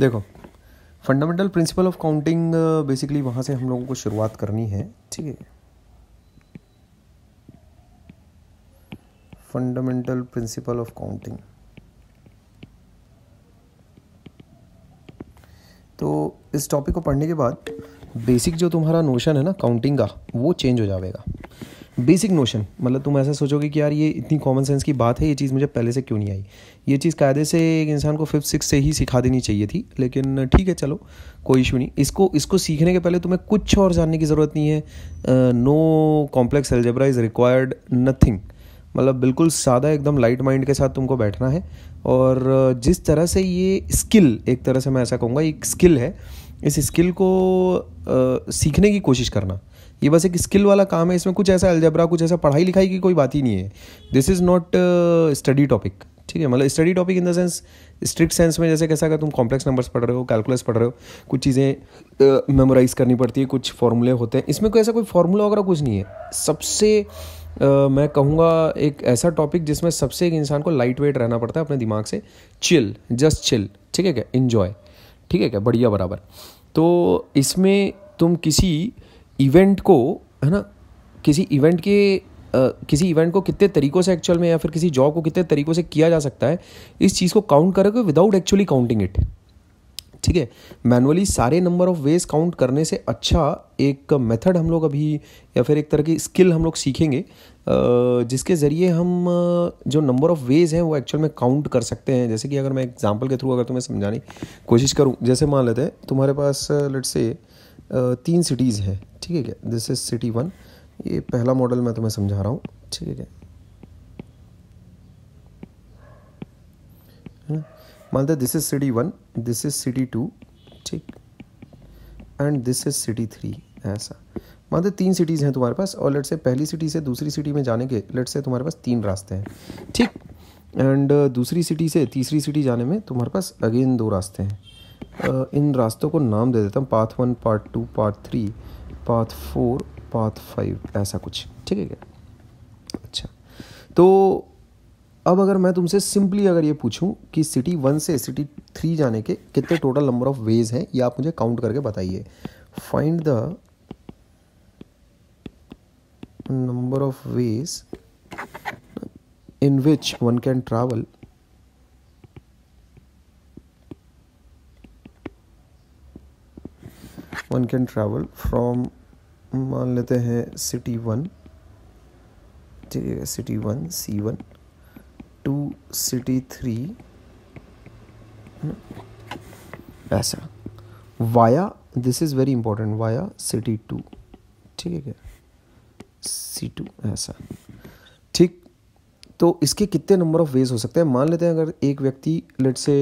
देखो fundamental principle of counting basically वहाँ से हम लोगों को शुरुआत करनी है, ठीक है? फंडामेंटल प्रिंसिपल ऑफ़ काउंटिंग तो इस टॉपिक को पढ़ने के बाद बेसिक जो तुम्हारा नोशन है ना काउंटिंग का, वो चेंज हो जाएगा बेसिक नोशन मतलब तुम ऐसा सोचोगे कि यार ये इतनी कॉमन सेंस की बात है ये चीज़ मुझे पहले से क्यों नहीं आई? ये चीज़ कायदे से एक इंसान को फिफ्थ सिक्स से ही सिखा देनी चाहिए थी लेकिन ठीक है चलो कोई इशू नहीं। इसको इसको सीखने के पहले तुम्हें कुछ और जानने की ज़रूरत नहीं है। No complex algebra is required nothing मतलब बिल्कुल सादा एकदम लाइट माइंड के साथ तुमको बैठना है और जिस तरह से ये स्किल एक तरह से मैं ऐसा कहूँगा एक स्किल है इस स्किल को आ, सीखने की कोशिश करना। ये बस एक स्किल वाला काम है इसमें कुछ ऐसा अलजबरा कुछ ऐसा पढ़ाई लिखाई की कोई बात ही नहीं है। This is not study topic ठीक है? मतलब study topic in the sense strict sense में जैसे कैसा अगर तुम कॉम्प्लेक्स नंबर्स पढ़ रहे हो कैलकुलस पढ़ रहे हो कुछ चीज़ें मेमोराइज uh, करनी पड़ती है कुछ फॉर्मूले होते हैं। इसमें कोई ऐसा कोई फॉर्मूला वगैरह कुछ नहीं है। सबसे uh, मैं कहूँगा एक ऐसा टॉपिक जिसमें सबसे एक इंसान को लाइट वेट रहना पड़ता है अपने दिमाग से चिल जस्ट चिल ठीक है क्या? इन्जॉय ठीक है क्या? बढ़िया बराबर। तो इसमें तुम किसी इवेंट को है ना किसी इवेंट के Uh, किसी इवेंट को कितने तरीकों से एक्चुअल में या फिर किसी जॉब को कितने तरीकों से किया जा सकता है इस चीज़ को काउंट करोगे विदाउट एक्चुअली काउंटिंग इट ठीक है? मैनुअली सारे नंबर ऑफ़ वेज काउंट करने से अच्छा एक मेथड हम लोग अभी या फिर एक तरह की स्किल हम लोग सीखेंगे जिसके ज़रिए हम जो नंबर ऑफ़ वेज हैं वो एक्चुअल में काउंट कर सकते हैं। जैसे कि अगर मैं एग्जांपल के थ्रू अगर तुम्हें समझाने की कोशिश करूँ जैसे मान लेते हैं तुम्हारे पास लेट से तीन सिटीज़ हैं, ठीक है दिस इज़ सिटी वन ये पहला मॉडल मैं तुम्हें समझा रहा हूँ, ठीक है मानते this is city one this is city two ठीक? And this is city three ऐसा। मानते तीन सिटीज़ हैं तुम्हारे पास, और लेट से पहली सिटी से दूसरी सिटी में जाने के लेट से तुम्हारे पास तीन रास्ते हैं, ठीक? एंड दूसरी सिटी से तीसरी सिटी जाने में तुम्हारे पास अगेन दो रास्ते हैं। इन रास्तों को नाम दे देता हूँ। Path one, part two, part three path four path five, ऐसा कुछ। ठीक है क्या? अच्छा। तो अब अगर मैं तुमसे सिंपली अगर ये पूछूँ कि सिटी वन से सिटी थ्री जाने के कितने टोटल नंबर ऑफ़ वेज हैं, ये आप मुझे काउंट करके बताइए। Find the number of ways in which one can travel one can travel from मान लेते हैं सिटी वन ठीक है city one C one to city three ऐसा। Via this is very important via city two ठीक है सी two ऐसा। तो इसके कितने नंबर ऑफ़ वेज हो सकते हैं? मान लेते हैं अगर एक व्यक्ति लेट से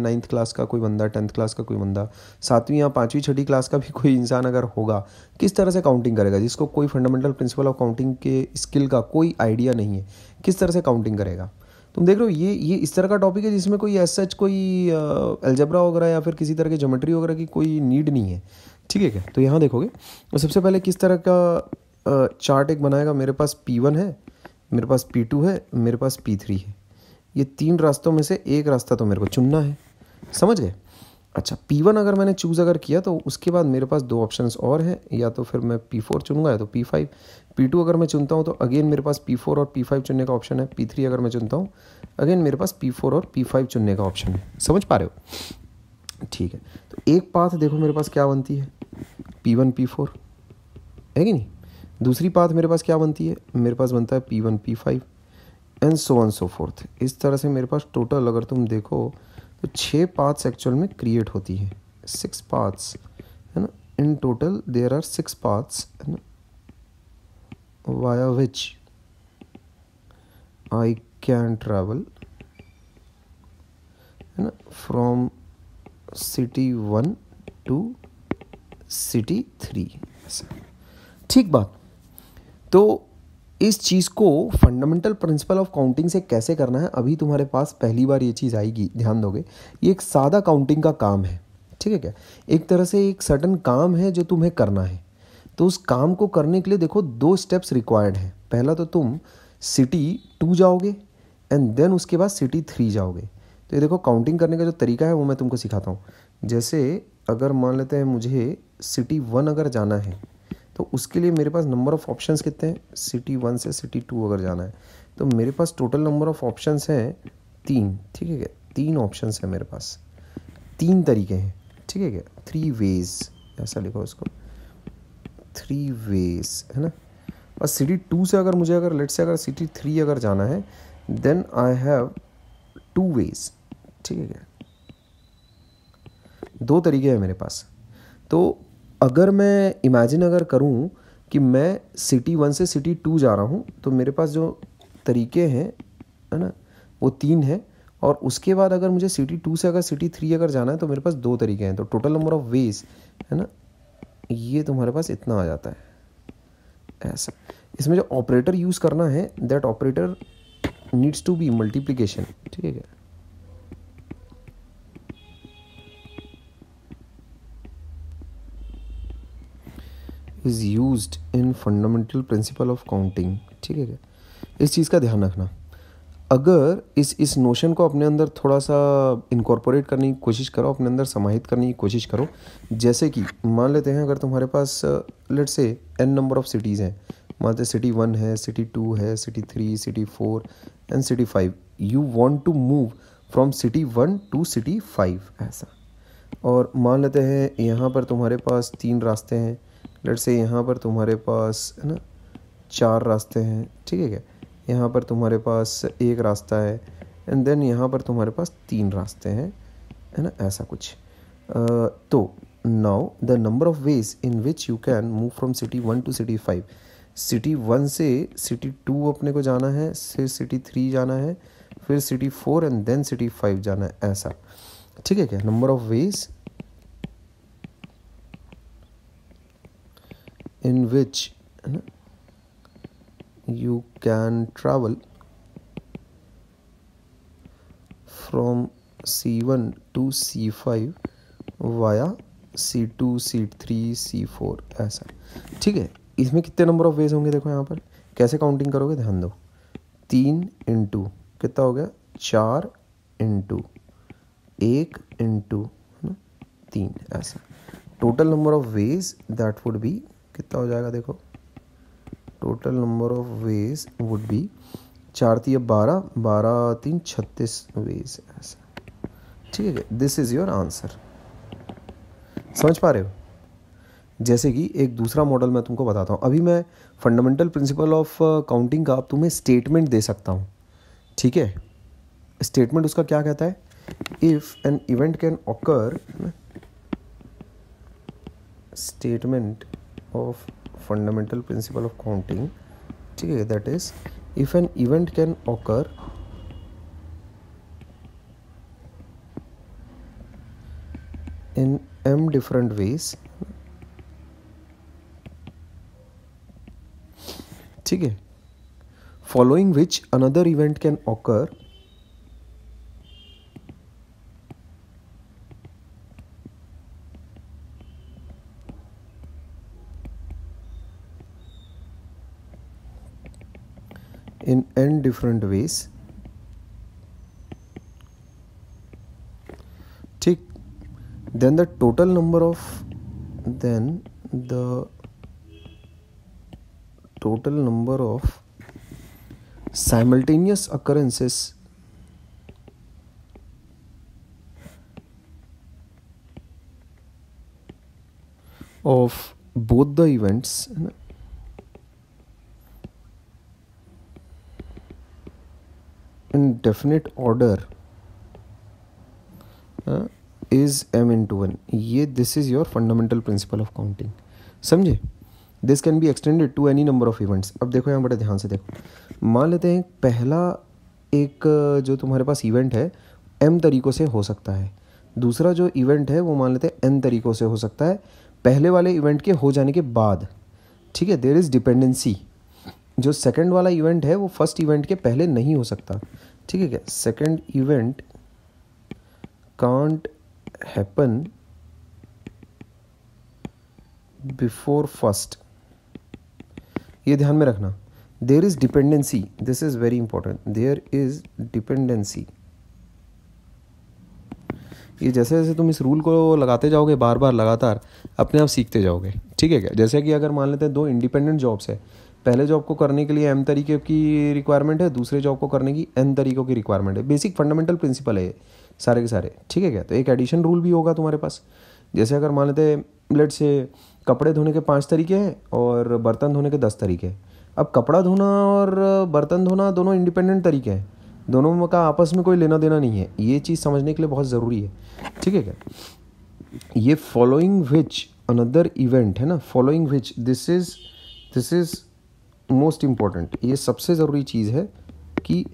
नाइन्थ क्लास का कोई बंदा टेंथ क्लास का कोई बंदा, सातवीं या पाँचवीं, छठी क्लास का भी कोई इंसान अगर होगा, किस तरह से काउंटिंग करेगा? जिसको कोई फंडामेंटल प्रिंसिपल ऑफ़ काउंटिंग के स्किल का कोई आइडिया नहीं है, किस तरह से काउंटिंग करेगा? तुम देख रहे हो, ये ये इस तरह का टॉपिक है जिसमें कोई एस सच कोई एल्जबरा वगैरह या फिर किसी तरह की जोमेट्री वगैरह की कोई नीड नहीं है। ठीक है क्या? तो यहाँ देखोगे तो सबसे पहले किस तरह का चार्ट एक बनाएगा? मेरे पास पी वन है मेरे पास पी टू है, मेरे पास पी थ्री है। ये तीन रास्तों में से एक रास्ता तो मेरे को चुनना है। समझ गए? अच्छा पी वन अगर मैंने चूज़ अगर किया तो उसके बाद मेरे पास दो ऑप्शंस और हैं। या तो फिर मैं पी फोर चुनूँगा, या तो पी फाइव पी टू अगर मैं चुनता हूँ तो अगेन मेरे पास पी फोर और पी फाइव चुनने का ऑप्शन है। पी थ्री अगर मैं चुनता हूँ अगेन मेरे पास पी फोर और पी फाइव चुनने का ऑप्शन है। समझ पा रहे हो? ठीक है। तो एक पाथ देखो मेरे पास क्या बनती है। पी वन पी फोर है कि नहीं? दूसरी पाथ मेरे पास क्या बनती है? मेरे पास बनता है P one P five and so on so fourth इस तरह से मेरे पास टोटल अगर तुम देखो तो छः पाथ्स एक्चुअल में क्रिएट होती है। सिक्स पाथ्स है ना? In total there are six paths है ना? Via which I can travel है ना? From city one to city three ठीक बात। तो इस चीज़ को फंडामेंटल प्रिंसिपल ऑफ़ काउंटिंग से कैसे करना है, अभी तुम्हारे पास पहली बार ये चीज़ आएगी, ध्यान दोगे। ये एक सादा काउंटिंग का काम है, ठीक है क्या? एक तरह से एक सर्टन काम है जो तुम्हें करना है। तो उस काम को करने के लिए देखो, दो स्टेप्स रिक्वायर्ड हैं। पहला तो तुम सिटी टू जाओगे एंड देन उसके बाद सिटी थ्री जाओगे। तो ये देखो काउंटिंग करने का जो तरीका है, वो मैं तुमको सिखाता हूँ। जैसे अगर मान लेते हैं मुझे सिटी वन अगर जाना है तो उसके लिए मेरे पास नंबर ऑफ़ ऑप्शंस कितने हैं? सिटी वन से सिटी टू अगर जाना है। तो मेरे पास टोटल नंबर ऑफ़ ऑप्शंस हैं तीन, ठीक है क्या? तीन ऑप्शंस हैं मेरे पास। तीन तरीके हैं, ठीक है क्या? थ्री वेज ऐसा लिखो उसको थ्री वेज है ना? और सिटी टू से अगर मुझे अगर लेट से अगर सिटी थ्री अगर जाना है then I have two ways ठीक है क्या? दो तरीके हैं मेरे पास। तो अगर मैं इमेजिन अगर करूँ कि मैं सिटी वन से सिटी टू जा रहा हूँ तो मेरे पास जो तरीके हैं, है ना, वो तीन है, और उसके बाद अगर मुझे सिटी टू से अगर सिटी थ्री अगर जाना है तो मेरे पास दो तरीके हैं। तो टोटल नंबर ऑफ़ वेज है ना, ये तुम्हारे पास इतना आ जाता है। ऐसा। इसमें जो ऑपरेटर यूज़ करना है that operator needs to be multiplication ठीक है? Is use in fundamental principle of counting ठीक है क्या? इस चीज़ का ध्यान रखना। अगर इस इस नोशन को अपने अंदर थोड़ा सा इनकॉर्पोरेट करने की कोशिश करो, अपने अंदर समाहित करने की कोशिश करो, जैसे कि मान लेते हैं अगर तुम्हारे पास लेट से एन नंबर ऑफ़ सिटीज़ हैं। मान लेते सिटी वन है सिटी टू है city three city four and city five you want to move from city one to city five ऐसा। और मान लेते हैं यहाँ पर तुम्हारे पास तीन रास्ते हैं। लेट से यहाँ पर तुम्हारे पास, है ना, चार रास्ते हैं, ठीक है क्या? यहाँ पर तुम्हारे पास एक रास्ता है एंड देन यहाँ पर तुम्हारे पास तीन रास्ते हैं, है ना, ऐसा कुछ। तो now the number of ways in which you can move from city one to city five city one से सिटी टू अपने को जाना है, फिर सिटी थ्री जाना है, फिर city four and then city five जाना है, ऐसा। ठीक है क्या? Number of ways in which you can travel from C1 to C5 via C2, C3, C4 ऐसा। ठीक है इसमें कितने नंबर ऑफ़ वेज होंगे देखो यहाँ पर। कैसे काउंटिंग करोगे? ध्यान दो। तीन इंटू कितना हो गया? चार इंटू एक इंटू है ना तीन ऐसा। Total number of ways that would be कितना हो जाएगा देखो। Total number of ways would be चार तीन बारह बारह तीन छत्तीस वेज ऐसा। ठीक है दिस इज़ योर आंसर समझ पा रहे हो? जैसे कि एक दूसरा मॉडल मैं तुमको बताता हूँ। अभी मैं फंडामेंटल प्रिंसिपल ऑफ़ काउंटिंग का तुम्हें स्टेटमेंट दे सकता हूँ। ठीक है? स्टेटमेंट उसका क्या कहता है? If an event can occur statement of fundamental principle of counting okay, that is if an event can occur in m different ways ठीक है following which another event can occur in n different ways. ठीक then the total number of then the total number of simultaneous occurrences of both the events in definite order is M into one ये this is your fundamental principle of counting समझे? This can be extended to any number of events अब देखो यहाँ बड़े ध्यान से देखो। मान लेते हैं पहला एक जो तुम्हारे पास इवेंट है एम तरीक़ों से हो सकता है। दूसरा जो इवेंट है, वो मान लेते हैं एन तरीक़ों से हो सकता है। पहले वाले इवेंट के हो जाने के बाद, ठीक है देर इज़ डिपेंडेंसी जो सेकंड वाला इवेंट है, वो फ़र्स्ट इवेंट के पहले नहीं हो सकता। ठीक है क्या? Second event can't happen before first ये ध्यान में रखना। There is dependency this is very important there is dependency ये जैसे जैसे तुम इस रूल को लगाते जाओगे, बार बार लगातार, अपने आप सीखते जाओगे। ठीक है क्या? जैसे कि अगर मान लेते हैं दो इंडिपेंडेंट जॉब्स है। पहले जॉब को करने के लिए एम तरीके की रिक्वायरमेंट है, दूसरे जॉब को करने की एन तरीकों की रिक्वायरमेंट है। बेसिक फंडामेंटल प्रिंसिपल है ये, सारे के सारे। ठीक है क्या? तो एक एडिशन रूल भी होगा तुम्हारे पास। जैसे अगर मान लेते लेट से कपड़े धोने के पाँच तरीके हैं और बर्तन धोने के दस तरीके हैं। अब कपड़ा धोना और बर्तन धोना दोनों इंडिपेंडेंट तरीके हैं। दोनों का आपस में कोई लेना देना नहीं है। ये चीज़ समझने के लिए बहुत ज़रूरी है। ठीक है क्या? ये फॉलोइंग विच अनदर इवेंट है ना? Following which this is this is most important ये सबसे ज़रूरी चीज़ है कि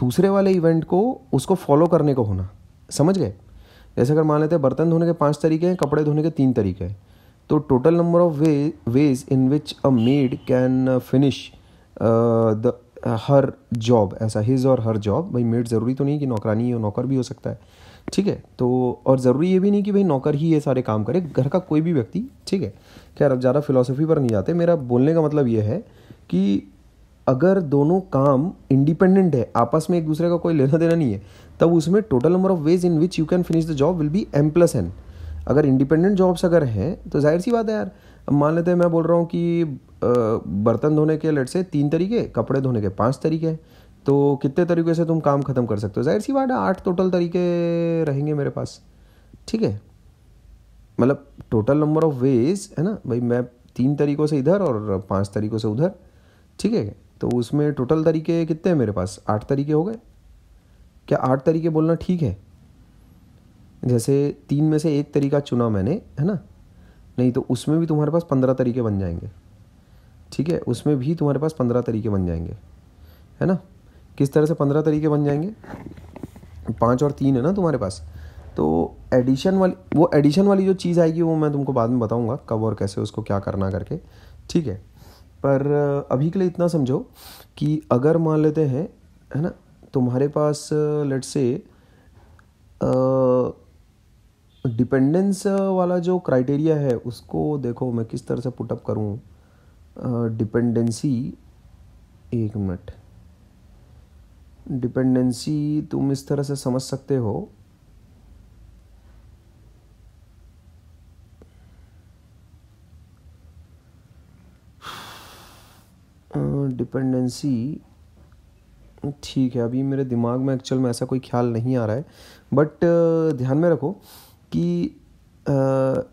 दूसरे वाले इवेंट को, उसको फॉलो करने को होना। समझ गए? जैसे अगर मान लेते हैं बर्तन धोने के पाँच तरीके हैं, कपड़े धोने के तीन तरीके हैं तो total number of way ways in which a maid can finish the her job ऐसा हिज और हर जॉब भाई मेड ज़रूरी तो नहीं कि नौकरानी हो, नौकर भी हो सकता है। ठीक है? तो और ज़रूरी ये भी नहीं कि भाई नौकर ही ये सारे काम करे, घर का कोई भी व्यक्ति, ठीक है? खैर, अब ज़्यादा फिलोसफी पर नहीं जाते। मेरा बोलने का मतलब ये है कि अगर दोनों काम इंडिपेंडेंट है, आपस में एक दूसरे का कोई लेना देना नहीं है, तब उसमें total number of ways in which you can finish the job will be M plus N अगर इंडिपेंडेंट जॉब्स अगर हैं तो ज़ाहिर सी बात है यार, अब मान लेते हैं मैं बोल रहा हूँ कि बर्तन धोने के लट से तीन तरीके, कपड़े धोने के पाँच तरीके तो कितने तरीके से तुम काम ख़त्म कर सकते हो? ज़ाहिर सी बात है आठ टोटल तरीके रहेंगे मेरे पास। ठीक है? मतलब टोटल नंबर ऑफ़ वेज है ना? भाई मैं तीन तरीक़ों से इधर और पाँच तरीक़ों से उधर ठीक है? तो उसमें टोटल तरीके कितने हैं मेरे पास? आठ तरीके हो गए? क्या आठ तरीके बोलना ठीक है? जैसे तीन में से एक तरीका चुना मैंने, है ना? नहीं तो उसमें भी तुम्हारे पास पंद्रह तरीके बन जाएँगे। ठीक है? उसमें भी तुम्हारे पास पंद्रह तरीके बन जाएँगे। है ना? किस तरह से पंद्रह तरीके बन जाएँगे? पाँच और तीन है ना तुम्हारे पास? तो एडिशन वाली, वो एडिशन वाली जो चीज़ आएगी वो मैं तुमको बाद में बताऊँगा, कब और कैसे उसको क्या करना करके। ठीक है? पर अभी के लिए इतना समझो कि अगर मान लेते हैं, है ना, तुम्हारे पास लेट से डिपेंडेंस वाला जो क्राइटेरिया है, उसको देखो मैं किस तरह से पुटअप करूँ। डिपेंडेंसी एक मिनट। डिपेंडेंसी तुम इस तरह से समझ सकते हो। डिपेंडेंसी, ठीक है, अभी मेरे दिमाग में एक्चुअल में ऐसा कोई ख्याल नहीं आ रहा है बट ध्यान में रखो कि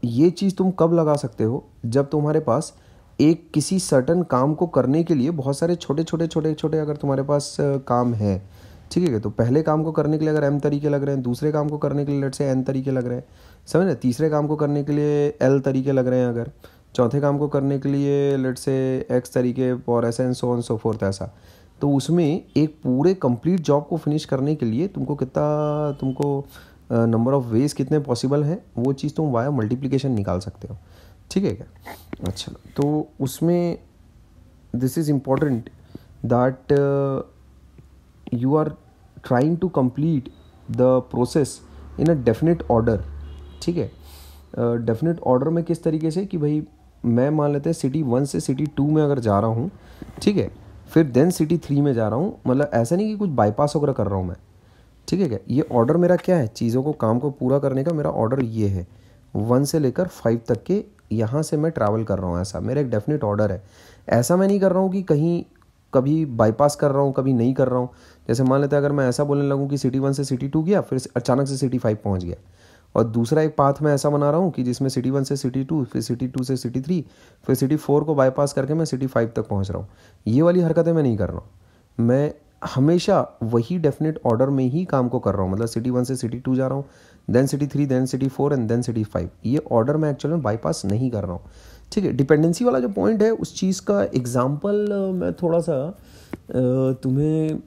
ये चीज़ तुम कब लगा सकते हो? जब तुम्हारे पास एक किसी सर्टन काम को करने के लिए बहुत सारे छोटे छोटे छोटे छोटे अगर तुम्हारे पास काम है, ठीक है तो पहले काम को करने के लिए अगर एम तरीके लग रहे हैं, दूसरे काम को करने के लिए लेट से एन तरीके लग रहे हैं, समझ रहे तीसरे काम को करने के लिए एल तरीके लग रहे हैं अगर चौथे काम को करने के लिए लेट से एक्स तरीके और ऐसा and so on so forth ऐसा। तो उसमें एक पूरे कंप्लीट जॉब को फिनिश करने के लिए तुमको कितना तुमको नंबर ऑफ़ वेज कितने पॉसिबल हैं वो चीज़ तुम वाया मल्टीप्लिकेशन निकाल सकते हो। ठीक है क्या? अच्छा तो उसमें this is important that you are trying to complete the process in a definite order ठीक है? डेफिनेट uh, ऑर्डर में किस तरीके से कि भाई मैं मान लेते हैं सिटी वन से सिटी टू में अगर जा रहा हूँ, ठीक है? फिर देन सिटी थ्री में जा रहा हूँ मतलब ऐसा नहीं कि कुछ बाईपास वगैरह कर रहा हूँ मैं, ठीक है क्या? ये ऑर्डर मेरा क्या है? चीज़ों को, काम को पूरा करने का मेरा ऑर्डर ये है। वन से लेकर फाइव तक के यहाँ से मैं ट्रैवल कर रहा हूँ ऐसा। मेरा एक डेफिनेट ऑर्डर है। ऐसा मैं नहीं कर रहा हूँ कि कहीं कभी बाईपास कर रहा हूँ, कभी नहीं कर रहा हूँ। जैसे मान लेते हैं अगर मैं ऐसा बोलने लगूँ कि सिटी वन से सिटी टू गया, फिर अचानक से सिटी फाइव पहुँच गया। और दूसरा एक पाथ मैं ऐसा बना रहा हूँ कि जिसमें सिटी वन से सिटी टू फिर सिटी टू से सिटी थ्री फिर सिटी फोर को बाईपास करके मैं सिटी फाइव तक पहुँच रहा हूँ। ये वाली हरकतें मैं नहीं कर रहा हूँ। मैं हमेशा वही डेफिनेट ऑर्डर में ही काम को कर रहा हूँ। मतलब सिटी वन से सिटी टू जा रहा हूँ then city three then city four and then city five ये ऑर्डर मैं एक्चुअल में बाईपास नहीं कर रहा हूँ। ठीक है डिपेंडेंसी वाला जो पॉइंट है, उस चीज़ का एग्ज़ाम्पल मैं थोड़ा सा तुम्हें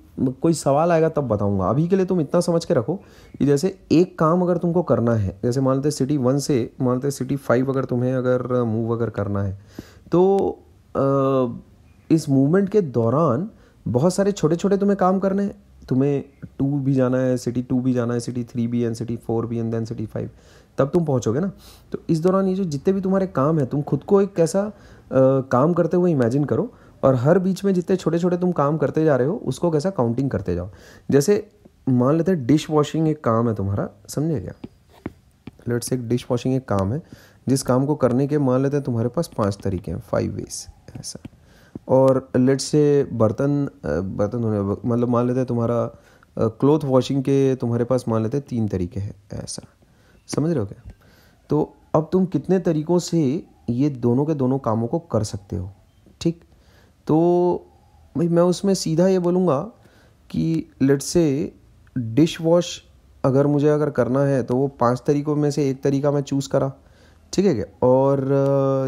कोई सवाल आएगा तब बताऊँगा। अभी के लिए तुम इतना समझ के रखो कि जैसे एक काम अगर तुमको करना है जैसे मान लेते सिटी वन से मान लेते सिटी फाइव अगर तुम्हें अगर मूव अगर करना है तो इस मूवमेंट के दौरान बहुत सारे छोटे छोटे तुम्हें काम करने हैं। तुम्हें टू भी जाना है सिटी टू भी जाना है सिटी थ्री भी एंड सिटी फोर भी एंड देन सिटी फाइव तब तुम पहुंचोगे ना। तो इस दौरान ये जो जितने भी तुम्हारे काम है तुम खुद को एक कैसा आ, काम करते हुए इमेजिन करो और हर बीच में जितने छोटे छोटे तुम काम करते जा रहे हो, उसको कैसा काउंटिंग करते जाओ। जैसे मान लेते हैं डिश वॉशिंग एक काम है तुम्हारा, समझे क्या? लेट से एक डिश वॉशिंग एक काम है, जिस काम को करने के मान लेते हैं तुम्हारे पास पाँच तरीके हैं फाइव वेज ऐसा। और लेट से बर्तन बर्तन धोने मतलब मान लेते हैं तुम्हारा क्लोथ वॉशिंग के तुम्हारे पास मान लेते हैं तीन तरीके हैं, ऐसा। समझ रहे हो क्या? तो अब तुम कितने तरीक़ों से ये दोनों के दोनों कामों को कर सकते हो? तो भाई मैं उसमें सीधा ये बोलूँगा कि लेट से डिश वॉश अगर मुझे अगर करना है तो वो पाँच तरीक़ों में से एक तरीका मैं चूज़ करा। ठीक है क्या? और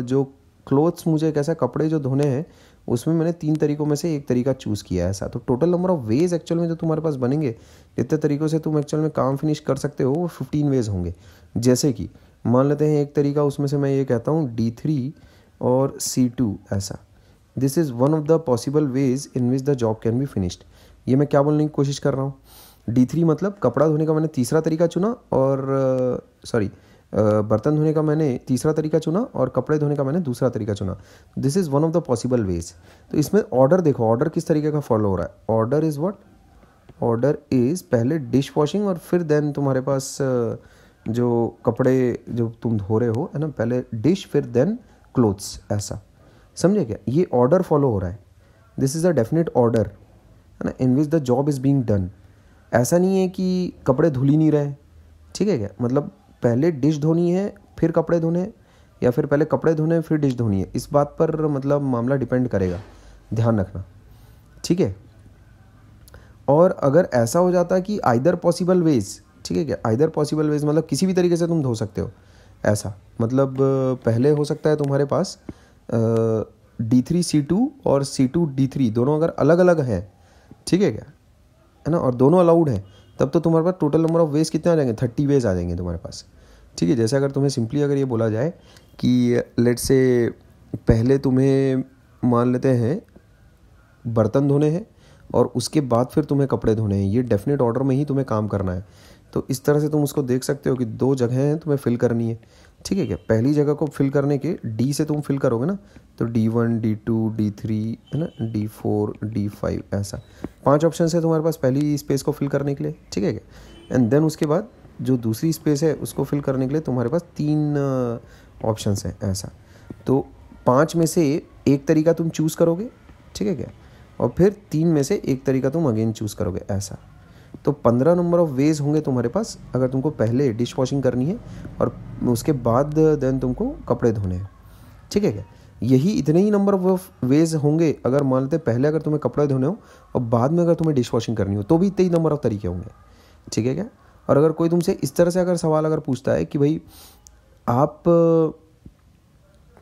जो क्लोथ्स मुझे कैसा कपड़े जो धोने हैं, उसमें मैंने तीन तरीकों में से एक तरीका चूज़ किया है ऐसा। तो total number of ways actual में जो तुम्हारे पास बनेंगे, जितने तरीक़ों से तुम एक्चुअल में काम फिनिश कर सकते हो, वो फिफ्टीन वेज होंगे। जैसे कि, मान लेते हैं एक तरीका, उसमें से मैं ये कहता हूँ डी थ्री और सी टू ऐसा। This is one of the possible ways in which the job can be finished ये मैं क्या बोलने की कोशिश कर रहा हूँ? डी थ्री मतलब कपड़ा धोने का मैंने तीसरा तरीका चुना और सॉरी बर्तन धोने का मैंने तीसरा तरीका चुना और कपड़े धोने का मैंने दूसरा तरीका चुना। This is one of the possible ways तो इसमें ऑर्डर देखो ऑर्डर किस तरीके का फॉलो हो रहा है? Order is what order is पहले डिश वॉशिंग और फिर देन तुम्हारे पास जो कपड़े जो तुम धो रहे हो, है ना? पहले डिश फिर देन क्लोथ्स ऐसा। समझे क्या? ये ऑर्डर फॉलो हो रहा है। This is a definite order है ना? In which the job is being done ऐसा नहीं है कि कपड़े धुल ही नहीं रहे ठीक है क्या? मतलब पहले डिश धोनी है, फिर कपड़े धोने या फिर पहले कपड़े धोने फिर डिश धोनी है। इस बात पर मतलब मामला डिपेंड करेगा। ध्यान रखना। ठीक है? और अगर ऐसा हो जाता कि आइदर पॉसिबल वेज ठीक है क्या? आइदर पॉसिबल वेज मतलब किसी भी तरीके से तुम धो सकते हो। ऐसा। मतलब पहले हो सकता है तुम्हारे पास डी थ्री, सी टू और सी टू, डी थ्री, दोनों अगर अलग अलग हैं, ठीक है क्या? है ना? और दोनों अलाउड हैं, तब तो तुम्हारे पास टोटल नंबर ऑफ़ वेज कितने आ जाएँगे? थर्टी वेज आ जाएँगे तुम्हारे पास। ठीक है? जैसे अगर तुम्हें सिंपली अगर ये बोला जाए कि लेट से पहले तुम्हें मान लेते हैं, बर्तन धोने हैं और उसके बाद फिर तुम्हें कपड़े धोने हैं, ये डेफिनेट ऑर्डर में ही तुम्हें काम करना है। तो इस तरह से तुम उसको देख सकते हो कि दो जगह हैं तुम्हें फिल करनी है। ठीक है क्या? पहली जगह को फिल करने के डी से तुम फिल करोगे ना तो D one D two D three है ना? डी फोर डी फाइव ऐसा। पाँच ऑप्शन है तुम्हारे पास पहली स्पेस को फिल करने के लिए, ठीक है क्या? एंड देन उसके बाद जो दूसरी स्पेस है, उसको फिल करने के लिए तुम्हारे पास तीन ऑप्शन हैं, ऐसा। तो पाँच में से एक तरीका तुम चूज़ करोगे, ठीक है क्या? और फिर तीन में से एक तरीका तुम अगेन चूज़ करोगे, ऐसा। तो पंद्रह नंबर ऑफ़ वेज होंगे तुम्हारे पास, अगर तुमको पहले डिश वॉशिंग करनी है और उसके बाद देन तुमको कपड़े धोने हैं। ठीक है क्या? यही इतने ही नंबर ऑफ़ वेज होंगे, अगर मान लेते पहले अगर तुम्हें कपड़े धोने हो और बाद में अगर तुम्हें डिश वॉशिंग करनी हो तो भी इतने नंबर ऑफ़ तरीके होंगे। ठीक है क्या? और अगर कोई तुमसे इस तरह से अगर सवाल अगर पूछता है कि भाई, आप,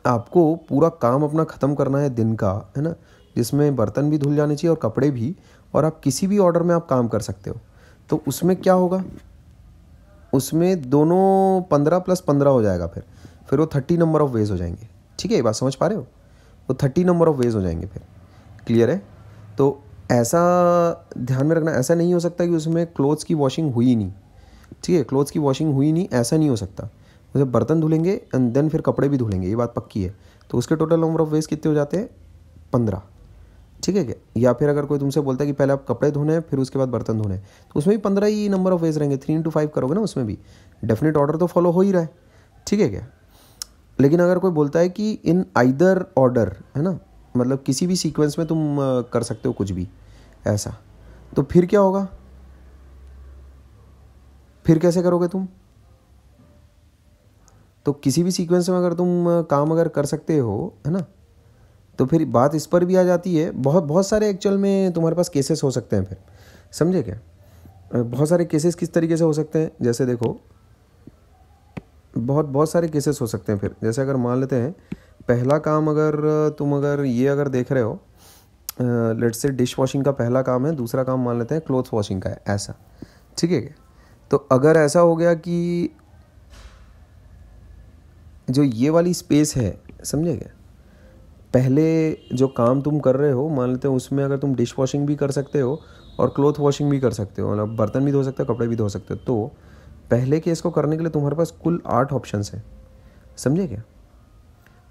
आपको पूरा काम अपना ख़त्म करना है दिन का, है ना? जिसमें बर्तन भी धुल जाने चाहिए और कपड़े भी और आप किसी भी ऑर्डर में आप काम कर सकते हो। तो उसमें क्या होगा? उसमें दोनों पंद्रह प्लस पंद्रह हो जाएगा फिर। फिर वो थर्टी नंबर ऑफ़ वेज हो जाएँगे। ठीक है, ये बात समझ पा रहे हो? वो थर्टी नंबर ऑफ़ वेज हो जाएँगे फिर। क्लियर है? तो ऐसा ध्यान में रखना, ऐसा नहीं हो सकता कि उसमें क्लोथ्स की वॉशिंग हुई नहीं। ठीक है क्लोथ्स की वॉशिंग हुई नहीं, ऐसा नहीं हो सकता। उसे बर्तन धुलेंगे एंड देन फिर कपड़े भी धुलेंगे, ये बात पक्की है। तो उसके टोटल नंबर ऑफ़ वेज कितने हो जाते हैं? पंद्रह। ठीक है क्या? या फिर अगर कोई तुमसे बोलता है कि पहले आप कपड़े धोने हैं फिर उसके बाद बर्तन धोने तो उसमें भी पंद्रह ही नंबर ऑफ़ वेज रहेंगे। थ्री इंटू फाइव करोगे ना उसमें भी। डेफिनेट ऑर्डर तो फॉलो हो ही रहा है। ठीक है क्या? लेकिन अगर कोई बोलता है कि इन आइदर ऑर्डर है ना? मतलब किसी भी सीक्वेंस में तुम कर सकते हो कुछ भी, ऐसा। तो फिर क्या होगा? फिर कैसे करोगे तुम? तो किसी भी सीक्वेंस में अगर तुम काम अगर कर सकते हो, है ना? तो फिर बात इस पर भी आ जाती है। बहुत बहुत सारे एक्चुअल में तुम्हारे पास केसेस हो सकते हैं फिर। समझे क्या? बहुत सारे केसेस किस तरीके से हो सकते हैं? जैसे देखो, बहुत बहुत सारे केसेस हो सकते हैं फिर। जैसे अगर मान लेते हैं, पहला काम अगर तुम अगर ये अगर देख रहे हो लेट से डिश वॉशिंग का पहला काम है, दूसरा काम मान लेते हैं क्लोथ वॉशिंग का है, ऐसा। ठीक है तो अगर ऐसा हो गया कि जो ये वाली स्पेस है, समझे क्या? पहले जो काम तुम कर रहे हो, मान लेते हो उसमें अगर तुम डिश वॉशिंग भी कर सकते हो और क्लोथ वॉशिंग भी कर सकते हो मतलब बर्तन भी धो सकते हो, कपड़े भी धो सकते हो तो पहले केस को करने के लिए तुम्हारे पास कुल आठ ऑप्शन हैं। समझे क्या?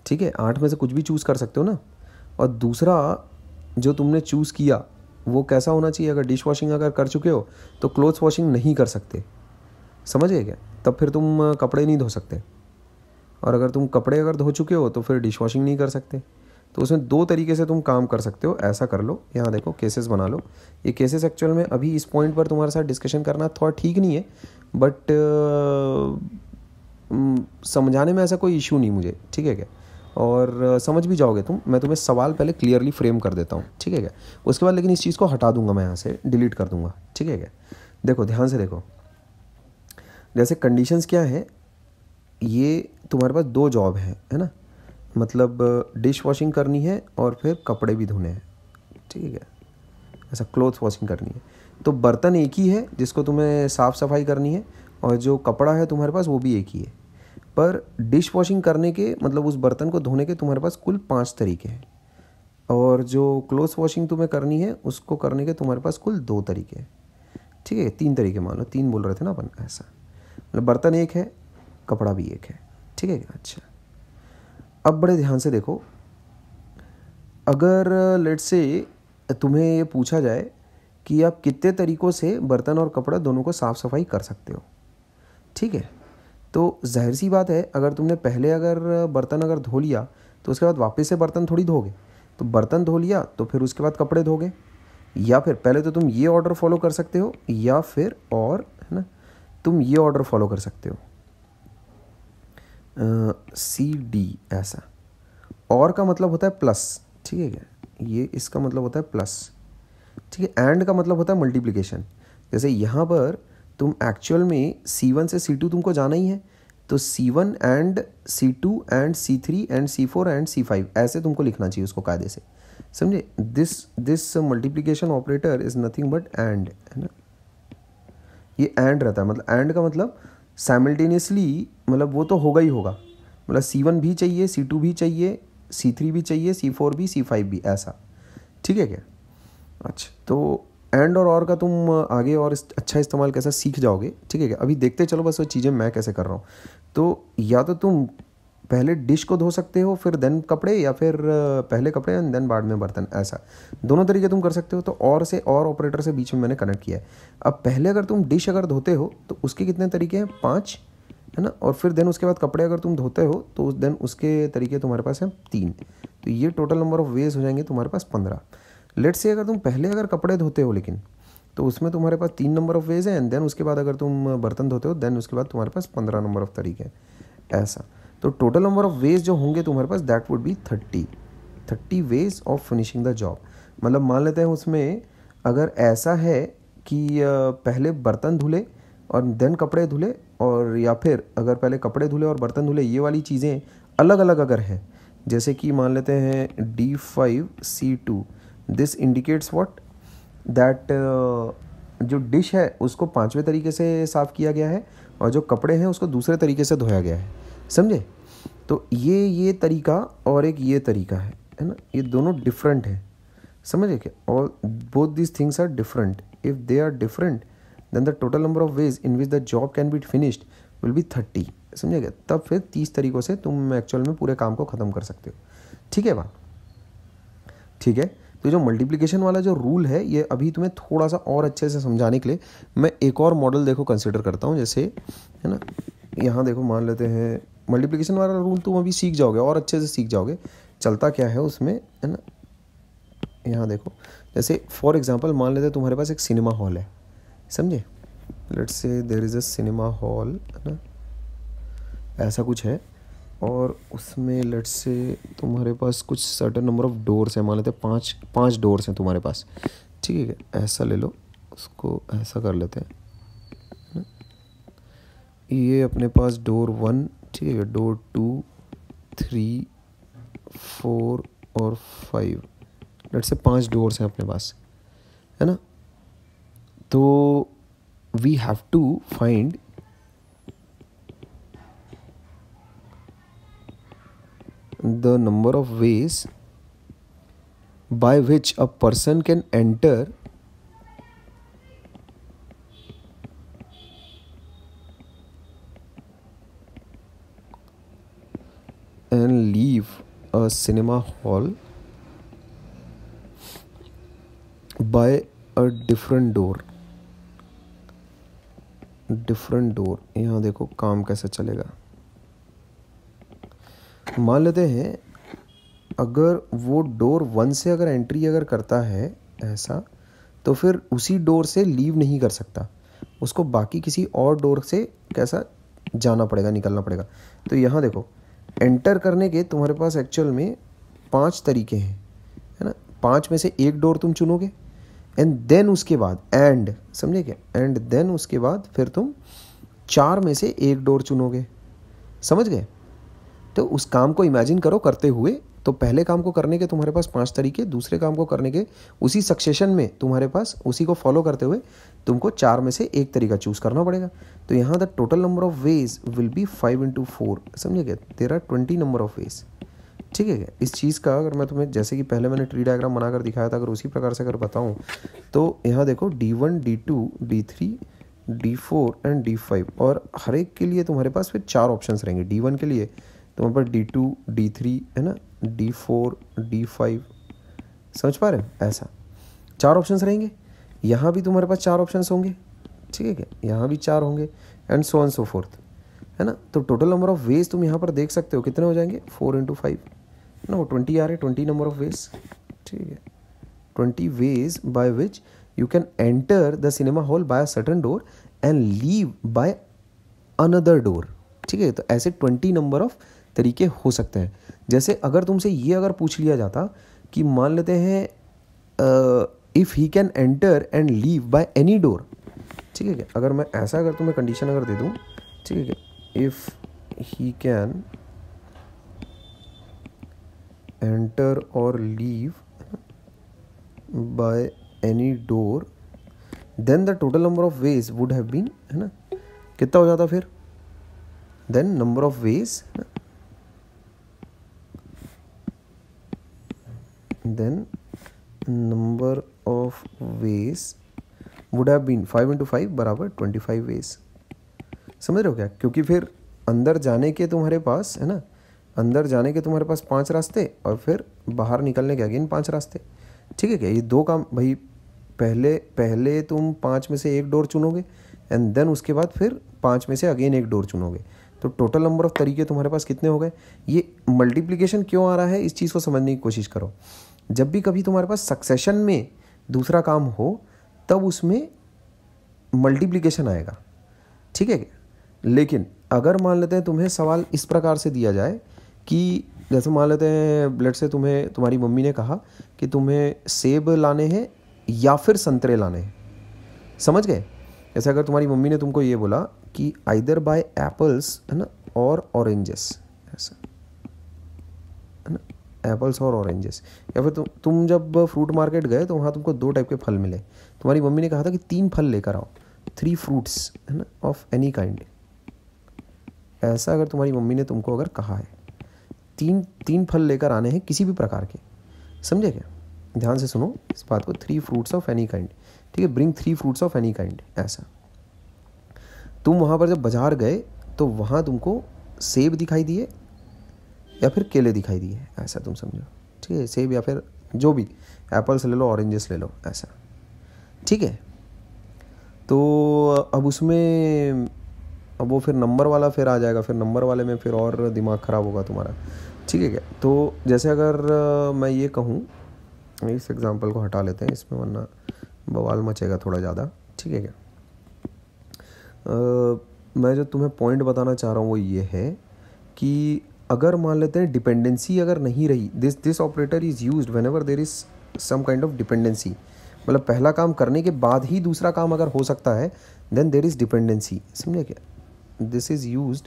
ठीक है, आठ में से कुछ भी चूज़ कर सकते हो ना। और दूसरा, जो तुमने चूज़ किया, वो कैसा होना चाहिए? अगर डिश वॉशिंग अगर कर चुके हो तो क्लोथ्स वॉशिंग नहीं कर सकते। समझ गए क्या? तब फिर तुम कपड़े नहीं धो सकते। और अगर तुम कपड़े अगर धो चुके हो तो फिर डिश वॉशिंग नहीं कर सकते। तो उसमें दो तरीके से तुम काम कर सकते हो, ऐसा कर लो। यहाँ देखो केसेस बना लो। ये केसेस एक्चुअल में अभी इस पॉइंट पर तुम्हारे साथ डिस्कशन करना थोड़ा ठीक नहीं है बट समझाने में ऐसा कोई इशू नहीं मुझे, ठीक है क्या? और समझ भी जाओगे तुम। मैं तुम्हें सवाल पहले क्लियरली फ्रेम कर देता हूँ, ठीक है क्या? उसके बाद लेकिन इस चीज़ को हटा दूँगा मैं यहाँ से डिलीट कर दूँगा, ठीक है क्या? देखो, ध्यान से देखो। जैसे कंडीशंस क्या है, ये तुम्हारे पास दो जॉब है है ना? मतलब डिश वॉशिंग करनी है और फिर कपड़े भी धोने हैं। ठीक है? ऐसा क्लोथ वॉशिंग करनी है। तो बर्तन एक ही है जिसको तुम्हें साफ़ सफ़ाई करनी है और जो कपड़ा है तुम्हारे पास वो भी एक ही है। पर डिश वॉशिंग करने के मतलब उस बर्तन को धोने के तुम्हारे पास कुल पाँच तरीके हैं। और जो क्लोथ वॉशिंग तुम्हें करनी है, उसको करने के तुम्हारे पास कुल दो तरीके हैं। ठीक है? तीन तरीके मान लो, तीन बोल रहे थे ना अपन, ऐसा। मतलब बर्तन एक है, कपड़ा भी एक है। ठीक है? अच्छा। अब बड़े ध्यान से देखो। अगर लेट से तुम्हें ये पूछा जाए कि आप कितने तरीक़ों से बर्तन और कपड़ा दोनों को साफ़ सफ़ाई कर सकते हो, ठीक है? तो ज़ाहिर सी बात है, अगर तुमने पहले अगर बर्तन अगर धो लिया तो उसके बाद वापस से बर्तन थोड़ी धोगे। तो बर्तन धो लिया तो फिर उसके बाद कपड़े धोगे। या फिर पहले तो तुम ये ऑर्डर फॉलो कर सकते हो, या फिर और, है ना? तुम ये ऑर्डर फॉलो कर सकते हो। सी डी, ऐसा। और का मतलब होता है प्लस, ठीक है क्या? ये इसका मतलब होता है प्लस, ठीक है? एंड का मतलब होता है मल्टीप्लिकेशन। जैसे यहाँ पर तुम एक्चुअल में सी वन से सी टू तुमको जाना ही है तो C one and C two and C three and C four and C five, ऐसे तुमको लिखना चाहिए उसको कायदे से। समझे? This this multiplication operator is nothing but and है ना? ये एंड रहता है मतलब एंड का मतलब साइमल्टेनियसली मतलब वो तो होगा ही होगा। मतलब सी वन भी चाहिए सी टू भी चाहिए सी थ्री भी चाहिए सी फोर भी सी फाइव भी, ऐसा। ठीक है क्या? अच्छा तो एंड और और का तुम आगे और अच्छा इस्तेमाल कैसा सीख जाओगे? ठीक है क्या? अभी देखते चलो बस वो चीज़ें मैं कैसे कर रहा हूँ। तो या तो तुम पहले डिश को धो सकते हो, फिर देन कपड़े या फिर पहले कपड़े एंड देन बाद में बर्तन, ऐसा। दोनों तरीके तुम कर सकते हो तो और से और ऑपरेटर से बीच में मैंने कनेक्ट किया है। अब पहले अगर तुम डिश अगर धोते हो तो उसके कितने तरीके हैं? पाँच। है ना? और फिर देन उसके बाद कपड़े अगर तुम धोते हो तो देन उसके तरीके तुम्हारे पास हैं तीन। तो ये टोटल नंबर ऑफ़ वेज हो जाएँगे तुम्हारे पास पंद्रह। लेट से अगर तुम पहले अगर कपड़े धोते हो लेकिन तो उसमें तुम्हारे पास तीन नंबर ऑफ़ वेज हैं एंड देन उसके बाद अगर तुम बर्तन धोते हो देन उसके बाद तुम्हारे पास पंद्रह नंबर ऑफ़ तरीके हैं। ऐसा। तो टोटल नंबर ऑफ़ वेज जो होंगे तुम्हारे पास that would be thirty thirty ways of finishing the job मतलब मान लेते हैं उसमें अगर ऐसा है कि पहले बर्तन धुले और देन कपड़े धुले और या फिर अगर पहले कपड़े धुले और बर्तन धुले, ये वाली चीज़ें अलग अलग अगर हैं, जैसे कि मान लेते हैं D five C two this indicates what that जो डिश है, उसको पाँचवें तरीके से साफ़ किया गया है और जो कपड़े हैं, उसको दूसरे तरीके से धोया गया है। समझे? तो ये ये तरीका और एक ये तरीका है है ना? ये दोनों डिफरेंट है। समझे क्या? और both this things are different if they are different then the total number of ways in which the job can be finished will be thirty समझे क्या तब फिर तीस तरीक़ों से तुम एक्चुअल में पूरे काम को ख़त्म कर सकते हो। ठीक है बात? ठीक है? तो जो मल्टीप्लिकेशन वाला जो रूल है, ये अभी तुम्हें थोड़ा सा और अच्छे से समझाने के लिए मैं एक और मॉडल देखो कंसिडर करता हूँ, जैसे, है ना? यहाँ देखो, मान लेते हैं मल्टीप्लिकेशन वाला रूल तुम अभी सीख जाओगे, और अच्छे से सीख जाओगे। चलता क्या है उसमें, है ना? यहाँ देखो, जैसे फॉर एग्ज़ाम्पल मान लेते हैं तुम्हारे पास एक सिनेमा हॉल है। समझे? Let's say there is a cinema hall है ना? ऐसा कुछ है। और उसमें लेट से तुम्हारे पास कुछ सर्टन नंबर ऑफ़ डोर्स हैं। मान लेते हैं पाँच पाँच डोर्स हैं तुम्हारे पास। ठीक है, ऐसा ले लो। उसको ऐसा कर लेते हैं। ये अपने पास डोर वन ठीक है डोर टू थ्री फोर और फाइव लेट से पाँच डोर्स हैं अपने पास। है ना? So we have to find the number of ways by which a person can enter and leave a cinema hall by a different door. Different door यहाँ देखो काम कैसे चलेगा। मान लेते हैं, अगर वो डोर वन से अगर एंट्री अगर करता है ऐसा तो फिर उसी डोर से लीव नहीं कर सकता। उसको बाकी किसी और डोर से कैसा जाना पड़ेगा, निकलना पड़ेगा। तो यहाँ देखो एंटर करने के तुम्हारे पास एक्चुअल में पाँच तरीके हैं, है ना? पाँच में से एक डोर तुम चुनोगे। एंड देन उसके बाद एंड समझे क्या? एंड देन उसके बाद फिर तुम चार में से एक डोर चुनोगे। समझ गए? तो उस काम को इमेजिन करो करते हुए तो पहले काम को करने के तुम्हारे पास पाँच तरीके, दूसरे काम को करने के उसी सक्सेशन में तुम्हारे पास उसी को फॉलो करते हुए तुमको चार में से एक तरीका चूज़ करना पड़ेगा। तो यहाँ the total number of ways will be five into four समझे there are twenty number of ways ठीक है, इस चीज़ का अगर मैं तुम्हें, जैसे कि पहले मैंने ट्री डायग्राम बनाकर दिखाया था, अगर उसी प्रकार से अगर बताऊँ तो यहाँ देखो D one D two D three D four and D five और हर एक के लिए तुम्हारे पास फिर चार ऑप्शंस रहेंगे। डी वन के लिए तुम्हारे पास डी टू डी थ्री है ना? डी फोर डी फाइव समझ पा रहे हो? ऐसा। चार ऑप्शंस रहेंगे। यहाँ भी तुम्हारे पास चार ऑप्शंस होंगे। ठीक है यहाँ भी चार होंगे and so and so forth है ना? तो टोटल नंबर ऑफ़ वेज तुम यहाँ पर देख सकते हो। कितने हो जाएँगे? फोर इंटू फाइव ना ट्वेंटी आ रहे ट्वेंटी नंबर ऑफ़ वेज ठीक है. Twenty ways by which you can enter the cinema hall by a certain door and leave by another door ठीक है? तो ऐसे ट्वेंटी नंबर ऑफ़ तरीके हो सकते हैं. जैसे अगर तुमसे ये अगर पूछ लिया जाता कि मान लेते हैं if he can enter and leave by any door ठीक है क्या? अगर मैं ऐसा अगर तुम्हें कंडीशन अगर दे दूँ, ठीक है क्या? If he can enter or leave by any door then the total number of ways would have been है ना? कितना हो जाता फिर? Then number of ways then number of ways would have been five into five बराबर twenty five ways समझ रहे हो क्या? क्योंकि फिर अंदर जाने के तुम्हारे पास, है ना? अंदर जाने के तुम्हारे पास पाँच रास्ते और फिर बाहर निकलने के अगेन पाँच रास्ते। ठीक है क्या? ये दो काम, भाई, पहले पहले तुम पाँच में से एक डोर चुनोगे एंड देन उसके बाद फिर पाँच में से अगेन एक डोर चुनोगे। तो टोटल नंबर ऑफ़ तरीके तुम्हारे पास कितने हो गए? ये मल्टीप्लीकेशन क्यों आ रहा है? इस चीज़ को समझने की कोशिश करो। जब भी कभी तुम्हारे पास सक्सेशन में दूसरा काम हो, तब उसमें मल्टीप्लिकेशन आएगा। ठीक है लेकिन अगर मान लेते हैं तुम्हें सवाल इस प्रकार से दिया जाए कि जैसे मान लेते हैं ब्लड से तुम्हें, तुम्हारी मम्मी ने कहा कि तुम्हें सेब लाने हैं या फिर संतरे लाने हैं। समझ गए? जैसे अगर तुम्हारी मम्मी ने तुमको ये बोला कि आइदर बाय एप्पल्स है ना और ऑरेंजेस ऐसा। है ना एप्पल्स और ऑरेंजेस या फिर तुम तुम जब फ्रूट मार्केट गए तो वहाँ तुमको दो टाइप के फल मिले। तुम्हारी मम्मी ने कहा था कि तीन फल लेकर आओ। थ्री फ्रूट्स है ना ऑफ़ एनी काइंड ऐसा अगर तुम्हारी मम्मी ने तुमको अगर कहा है। तीन तीन फल लेकर आने हैं किसी भी प्रकार के। समझे क्या? ध्यान से सुनो इस बात को। Three fruits of any kind ठीक है? Bring three fruits of any kind ऐसा। तुम वहाँ पर जब बाज़ार गए तो वहाँ तुमको सेब दिखाई दिए या फिर केले दिखाई दिए, ऐसा तुम समझो। ठीक है? सेब या फिर जो भी एप्पल्स ले लो ऑरेंजेस ले लो, ऐसा। ठीक है? तो अब उसमें, अब वो फिर नंबर वाला फिर आ जाएगा, फिर नंबर वाले में फिर और दिमाग ख़राब होगा तुम्हारा। ठीक है क्या? तो जैसे अगर मैं ये कहूँ इस एग्ज़ाम्पल को हटा लेते हैं इसमें वरना बवाल मचेगा थोड़ा ज़्यादा। ठीक है क्या? आ, मैं जो तुम्हें पॉइंट बताना चाह रहा हूँ वो ये है कि अगर मान लेते हैं डिपेंडेंसी अगर नहीं रही this this operator is use whenever there is some kind of dependency मतलब पहला काम करने के बाद ही दूसरा काम अगर हो सकता है देन देर इज़ डिपेंडेंसी समझे क्या? This is use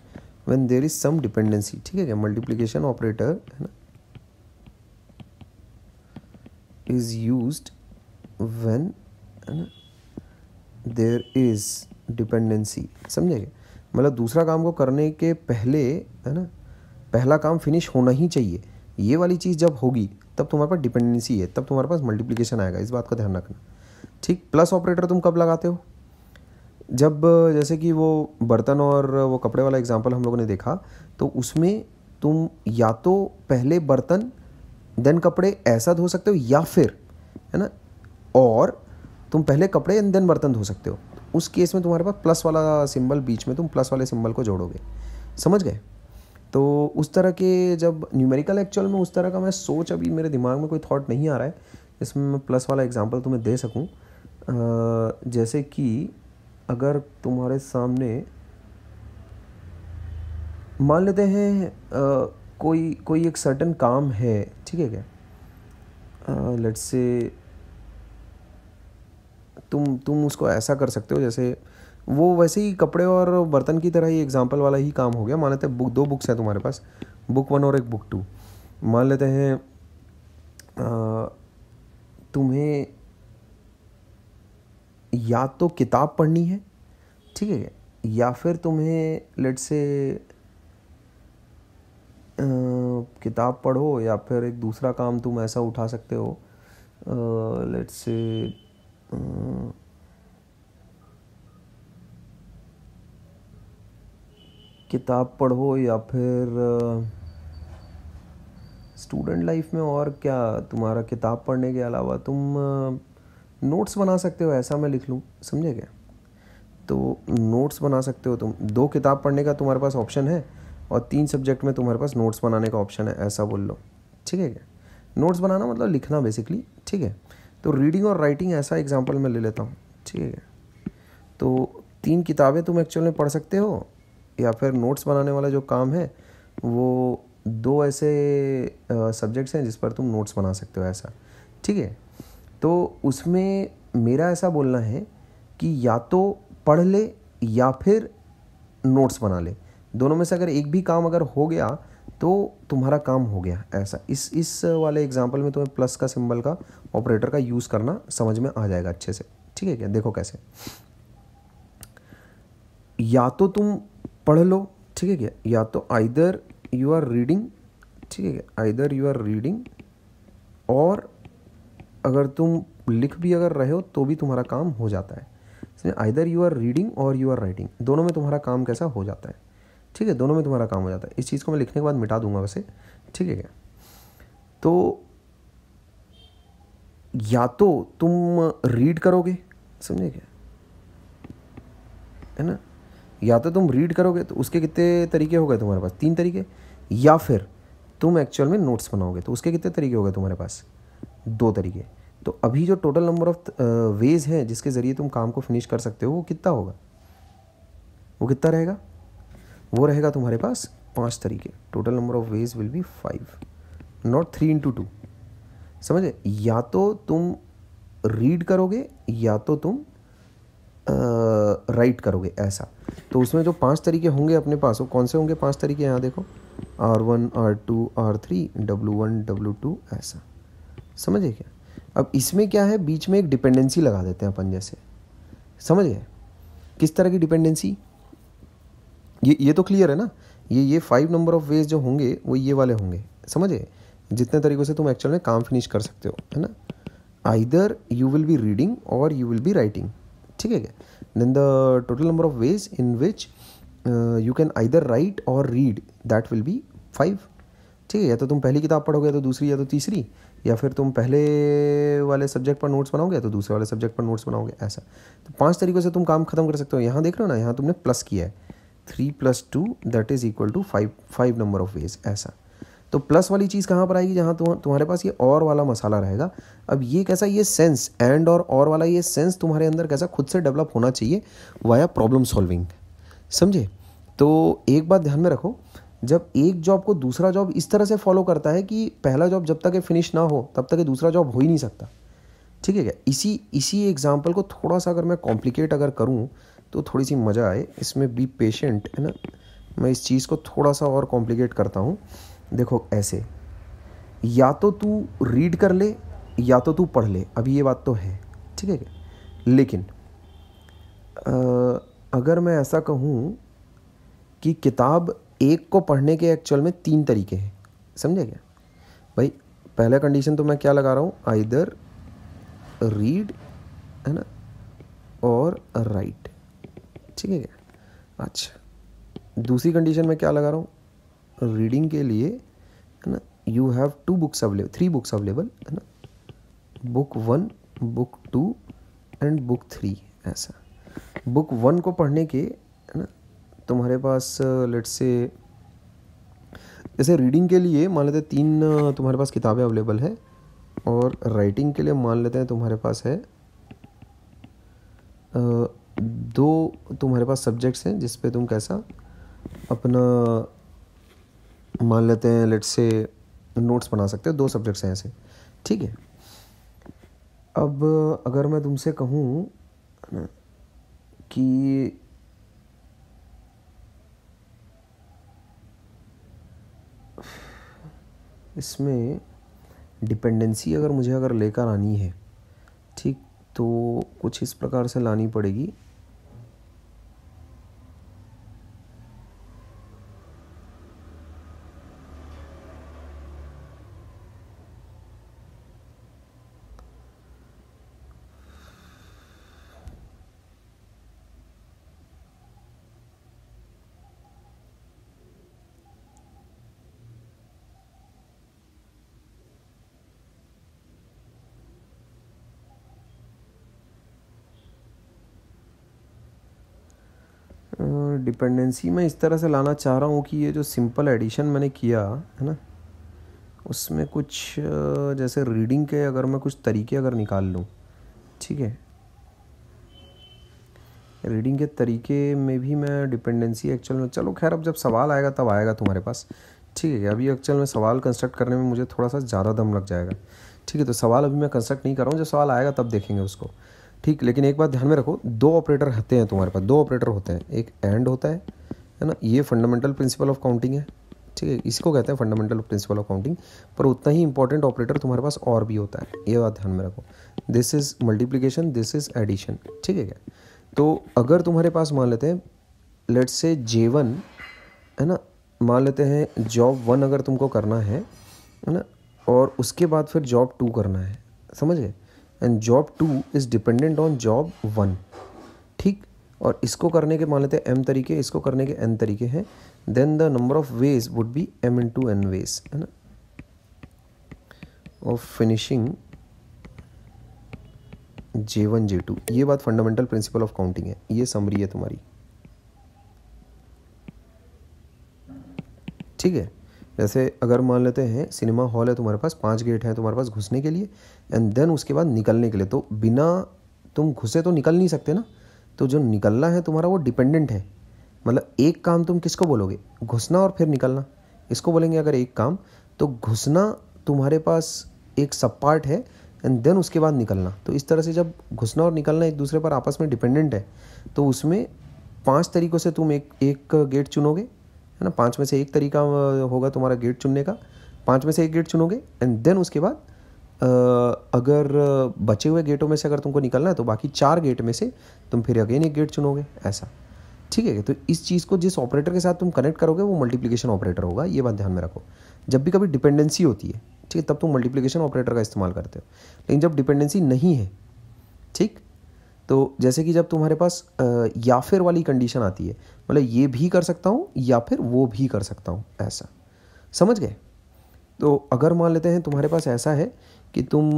when there is some dependency ठीक है क्या? मल्टीप्लीकेशन ऑपरेटर है ना इज़ यूज़ वेन है ना देर इज़ डिपेंडेंसी समझे मतलब दूसरा काम को करने के पहले, है ना, पहला काम फिनिश होना ही चाहिए। ये वाली चीज़ जब होगी, तब तुम्हारे पास डिपेंडेंसी है, तब तुम्हारे पास मल्टीप्लिकेशन आएगा, इस बात का ध्यान रखना। ठीक? प्लस ऑपरेटर तुम कब लगाते हो? जब, जैसे कि वो बर्तन और वो कपड़े वाला एग्ज़ाम्पल हम लोगों ने देखा तो उसमें तुम या तो पहले बर्तन देन कपड़े ऐसा धो सकते हो या फिर, है ना? और तुम पहले कपड़े एंड देन बर्तन धो सकते हो। उस केस में तुम्हारे पास प्लस वाला सिंबल बीच में तुम प्लस वाले सिंबल को जोड़ोगे। समझ गए? तो उस तरह के जब न्यूमेरिकल एक्चुअल में उस तरह का मैं सोच अभी मेरे दिमाग में कोई थॉट नहीं आ रहा है इसमें मैं प्लस वाला एग्जांपल तुम्हें दे सकूँ जैसे कि अगर तुम्हारे सामने मान लेते हैं कोई कोई एक सर्टन काम है, ठीक है क्या? लेट्स से तुम तुम उसको ऐसा कर सकते हो, जैसे वो वैसे ही कपड़े और बर्तन की तरह ही एग्ज़ाम्पल वाला ही काम हो गया। मान लेते हैं बुक दो बुक्स हैं तुम्हारे पास बुक वन और एक बुक टू मान लेते हैं तुम्हें या तो किताब पढ़नी है, ठीक है, या फिर तुम्हें लेट से किताब पढ़ो या फिर एक दूसरा काम तुम ऐसा उठा सकते हो लेट से किताब पढ़ो या फिर स्टूडेंट लाइफ में और क्या, तुम्हारा किताब पढ़ने के अलावा तुम नोट्स बना सकते हो, ऐसा मैं लिख लूँ, समझे क्या? तो नोट्स बना सकते हो तुम। दो किताब पढ़ने का तुम्हारे पास ऑप्शन है और तीन सब्जेक्ट में तुम्हारे पास नोट्स बनाने का ऑप्शन है, ऐसा बोल लो। ठीक है क्या? नोट्स बनाना मतलब लिखना बेसिकली ठीक है? तो रीडिंग और राइटिंग ऐसा एग्ज़ाम्पल मैं ले लेता हूँ, ठीक है तो तीन किताबें तुम एक्चुअल में पढ़ सकते हो, या फिर नोट्स बनाने वाला जो काम है, वो दो ऐसे सब्जेक्ट्स हैं जिस पर तुम नोट्स बना सकते हो, ऐसा। ठीक है? तो उसमें मेरा ऐसा बोलना है कि या तो पढ़ ले या फिर नोट्स बना ले। दोनों में से अगर एक भी काम अगर हो गया तो तुम्हारा काम हो गया ऐसा। इस इस वाले एग्ज़ाम्पल में तुम्हें प्लस का सिंबल का ऑपरेटर का यूज़ करना समझ में आ जाएगा अच्छे से। ठीक है क्या? देखो कैसे। या तो तुम पढ़ लो, ठीक है क्या? या तो आइदर यू आर रीडिंग ठीक है क्या? आइदर यू आर रीडिंग और अगर तुम लिख भी अगर रहे हो तो भी तुम्हारा काम हो जाता है। Either you are reading or you are writing दोनों में तुम्हारा काम कैसा हो जाता है। ठीक है, दोनों में तुम्हारा काम हो जाता है। इस चीज़ को मैं लिखने के बाद मिटा दूँगा वैसे। ठीक है क्या? तो या तो तुम रीड करोगे, समझे क्या? है ना? या तो तुम रीड करोगे तो उसके कितने तरीके हो गए तुम्हारे पास? तीन तरीके? या फिर तुम एक्चुअल में नोट्स बनाओगे तो उसके कितने तरीके हो गए तुम्हारे पास? दो तरीके। तो अभी जो टोटल नंबर ऑफ़ वेज हैं जिसके ज़रिए तुम काम को फिनिश कर सकते हो, वो कितना होगा? वो कितना रहेगा? वो रहेगा तुम्हारे पास पाँच तरीके। Total number of ways will be five not three into two समझे? या तो तुम रीड करोगे, या तो तुम राइट करोगे ऐसा। तो उसमें जो पाँच तरीके होंगे अपने पास, वो कौन से होंगे पाँच तरीके? यहाँ देखो। R one R two R three W one W two ऐसा। समझे क्या? अब इसमें क्या है? बीच में एक डिपेंडेंसी लगा देते हैं अपन जैसे। समझ गए? किस तरह की डिपेंडेंसी ये ये तो क्लियर है ना? ये ये फाइव नंबर ऑफ़ वेज जो होंगे, वो ये वाले होंगे। समझे? जितने तरीक़ों से तुम एक्चुअल में काम फिनिश कर सकते हो, है ना? Either you will be reading or you will be writing ठीक है क्या? Then the total number of ways in which you can either write or read that will be five ठीक है? या तो तुम पहली किताब पढ़ोगे, या तो दूसरी, या तो तीसरी। या फिर तुम पहले वाले सब्जेक्ट पर नोट्स बनाओगे तो दूसरे वाले सब्जेक्ट पर नोट्स बनाओगे? ऐसा। तो पाँच तरीक़ों से तुम काम खत्म कर सकते हो। यहाँ देख रहे हो ना, यहाँ तुमने प्लस किया है। Three plus two that is equal to five five number of ways ऐसा। तो प्लस वाली चीज़ कहाँ पर आएगी? जहाँ तुम, तुम्हारे पास ये और वाला मसाला रहेगा। अब ये कैसा, ये सेंस एंड और और वाला ये सेंस तुम्हारे अंदर कैसा खुद से डेवलप होना चाहिए वाया प्रॉब्लम सॉल्विंग समझे? तो एक बात ध्यान में रखो जब एक जॉब को दूसरा जॉब इस तरह से फॉलो करता है कि पहला जॉब जब तक फिनिश ना हो तब तक दूसरा जॉब हो ही नहीं सकता। ठीक है क्या? इसी इसी एग्ज़ाम्पल को थोड़ा सा अगर मैं कॉम्प्लिकेट अगर करूँ तो थोड़ी सी मज़ा आए। इसमें बी पेशेंट है ना? मैं इस चीज़ को थोड़ा सा और कॉम्प्लिकेट करता हूँ। देखो ऐसे। या तो तू रीड कर ले या तो तू पढ़ ले। अभी ये बात तो है। ठीक है क्या? लेकिन आ, अगर मैं ऐसा कहूँ कि किताब एक को पढ़ने के एक्चुअल में तीन तरीके हैं। समझे क्या? भाई, पहला कंडीशन तो मैं क्या लगा रहा हूँ? आइदर रीड है ना? और राइट ठीक है क्या? अच्छा। दूसरी कंडीशन में क्या लगा रहा हूँ? रीडिंग के लिए, है ना? You have two books available three books available है ना? Book one book two and book three ऐसा। बुक वन को पढ़ने के, है ना? तुम्हारे पास लेट से जैसे रीडिंग के लिए मान लेते हैं तीन, तुम्हारे पास किताबें अवेलेबल है और राइटिंग के लिए मान लेते हैं तुम्हारे पास है दो तुम्हारे पास सब्जेक्ट्स हैं जिस पे तुम कैसा अपना मान लेते हैं लेट से नोट्स बना सकते हो, दो सब्जेक्ट्स हैं ऐसे, ठीक है? अब अगर मैं तुमसे कहूँ कि इसमें डिपेंडेंसी अगर मुझे अगर लेकर आनी है, ठीक तो कुछ इस प्रकार से लानी पड़ेगी। डिपेंडेंसी मैं इस तरह से लाना चाह रहा हूँ कि ये जो सिंपल एडिशन मैंने किया, है ना, उसमें कुछ जैसे रीडिंग के अगर मैं कुछ तरीके अगर निकाल लूँ, ठीक है? रीडिंग के तरीके में भी मैं डिपेंडेंसी एक्चुअल में, चलो खैर अब जब सवाल आएगा तब आएगा तुम्हारे पास, ठीक है? अभी एक्चुअल में सवाल कंस्ट्रक्ट करने में मुझे थोड़ा सा ज़्यादा दम लग जाएगा, ठीक है? तो सवाल अभी मैं कंस्ट्रक्ट नहीं कर रहा हूँ, जब सवाल आएगा तब देखेंगे उसको। ठीक, लेकिन एक बात ध्यान में रखो, दो ऑपरेटर होते हैं तुम्हारे पास, दो ऑपरेटर होते हैं, एक एंड होता है है ना? ये फंडामेंटल प्रिंसिपल ऑफ़ काउंटिंग है, ठीक है? इसको कहते हैं फंडामेंटल प्रिंसिपल ऑफ़ काउंटिंग पर उतना ही इंपॉर्टेंट ऑपरेटर तुम्हारे पास और भी होता है, ये बात ध्यान में रखो। This is multiplication this is addition ठीक है क्या? तो अगर तुम्हारे पास मान लेते हैं लेट्स से जे वन है ना? मान लेते हैं जॉब वन अगर तुमको करना है है ना? और उसके बाद फिर जॉब टू करना है, समझ? And job two is dependent on job one ठीक? और इसको करने के मान लेते हैं एम तरीके, इसको करने के एन तरीके हैं। Then the number of ways would be M into N ways है ना? Of finishing J one J two ये बात फंडामेंटल प्रिंसिपल ऑफ़ काउंटिंग है। ये समरी है तुम्हारी। ठीक है? जैसे अगर मान लेते हैं, सिनेमा हॉल है तुम्हारे पास, पाँच गेट हैं तुम्हारे पास घुसने के लिए एंड देन उसके बाद निकलने के लिए। तो बिना तुम घुसे तो निकल नहीं सकते ना। तो जो निकलना है तुम्हारा वो डिपेंडेंट है। मतलब एक काम तुम किसको बोलोगे? घुसना और फिर निकलना। इसको बोलेंगे अगर एक काम? तो घुसना तुम्हारे पास एक सब पार्ट है एंड देन उसके बाद निकलना। तो इस तरह से जब घुसना और निकलना एक दूसरे पर आपस में डिपेंडेंट है तो उसमें पाँच तरीक़ों से तुम एक एक गेट चुनोगे। है ना? पाँच में से एक तरीका होगा तुम्हारा गेट चुनने का। पाँच में से एक गेट चुनोगे एंड देन उसके बाद अगर बचे हुए गेटों में से अगर तुमको निकलना है तो बाकी चार गेट में से तुम फिर अगेन एक गेट चुनोगे, ऐसा। ठीक है? तो इस चीज़ को जिस ऑपरेटर के साथ तुम कनेक्ट करोगे, वो मल्टीप्लिकेशन ऑपरेटर होगा, ये बात ध्यान में रखो। जब भी कभी डिपेंडेंसी होती है, ठीक है, तब तुम मल्टीप्लिकेशन ऑपरेटर का इस्तेमाल करते हो। लेकिन जब डिपेंडेंसी नहीं है, ठीक तो जैसे कि जब तुम्हारे पास या फिर वाली कंडीशन आती है मतलब ये भी कर सकता हूँ या फिर वो भी कर सकता हूँ, ऐसा। समझ गए? तो अगर मान लेते हैं तुम्हारे पास ऐसा है कि तुम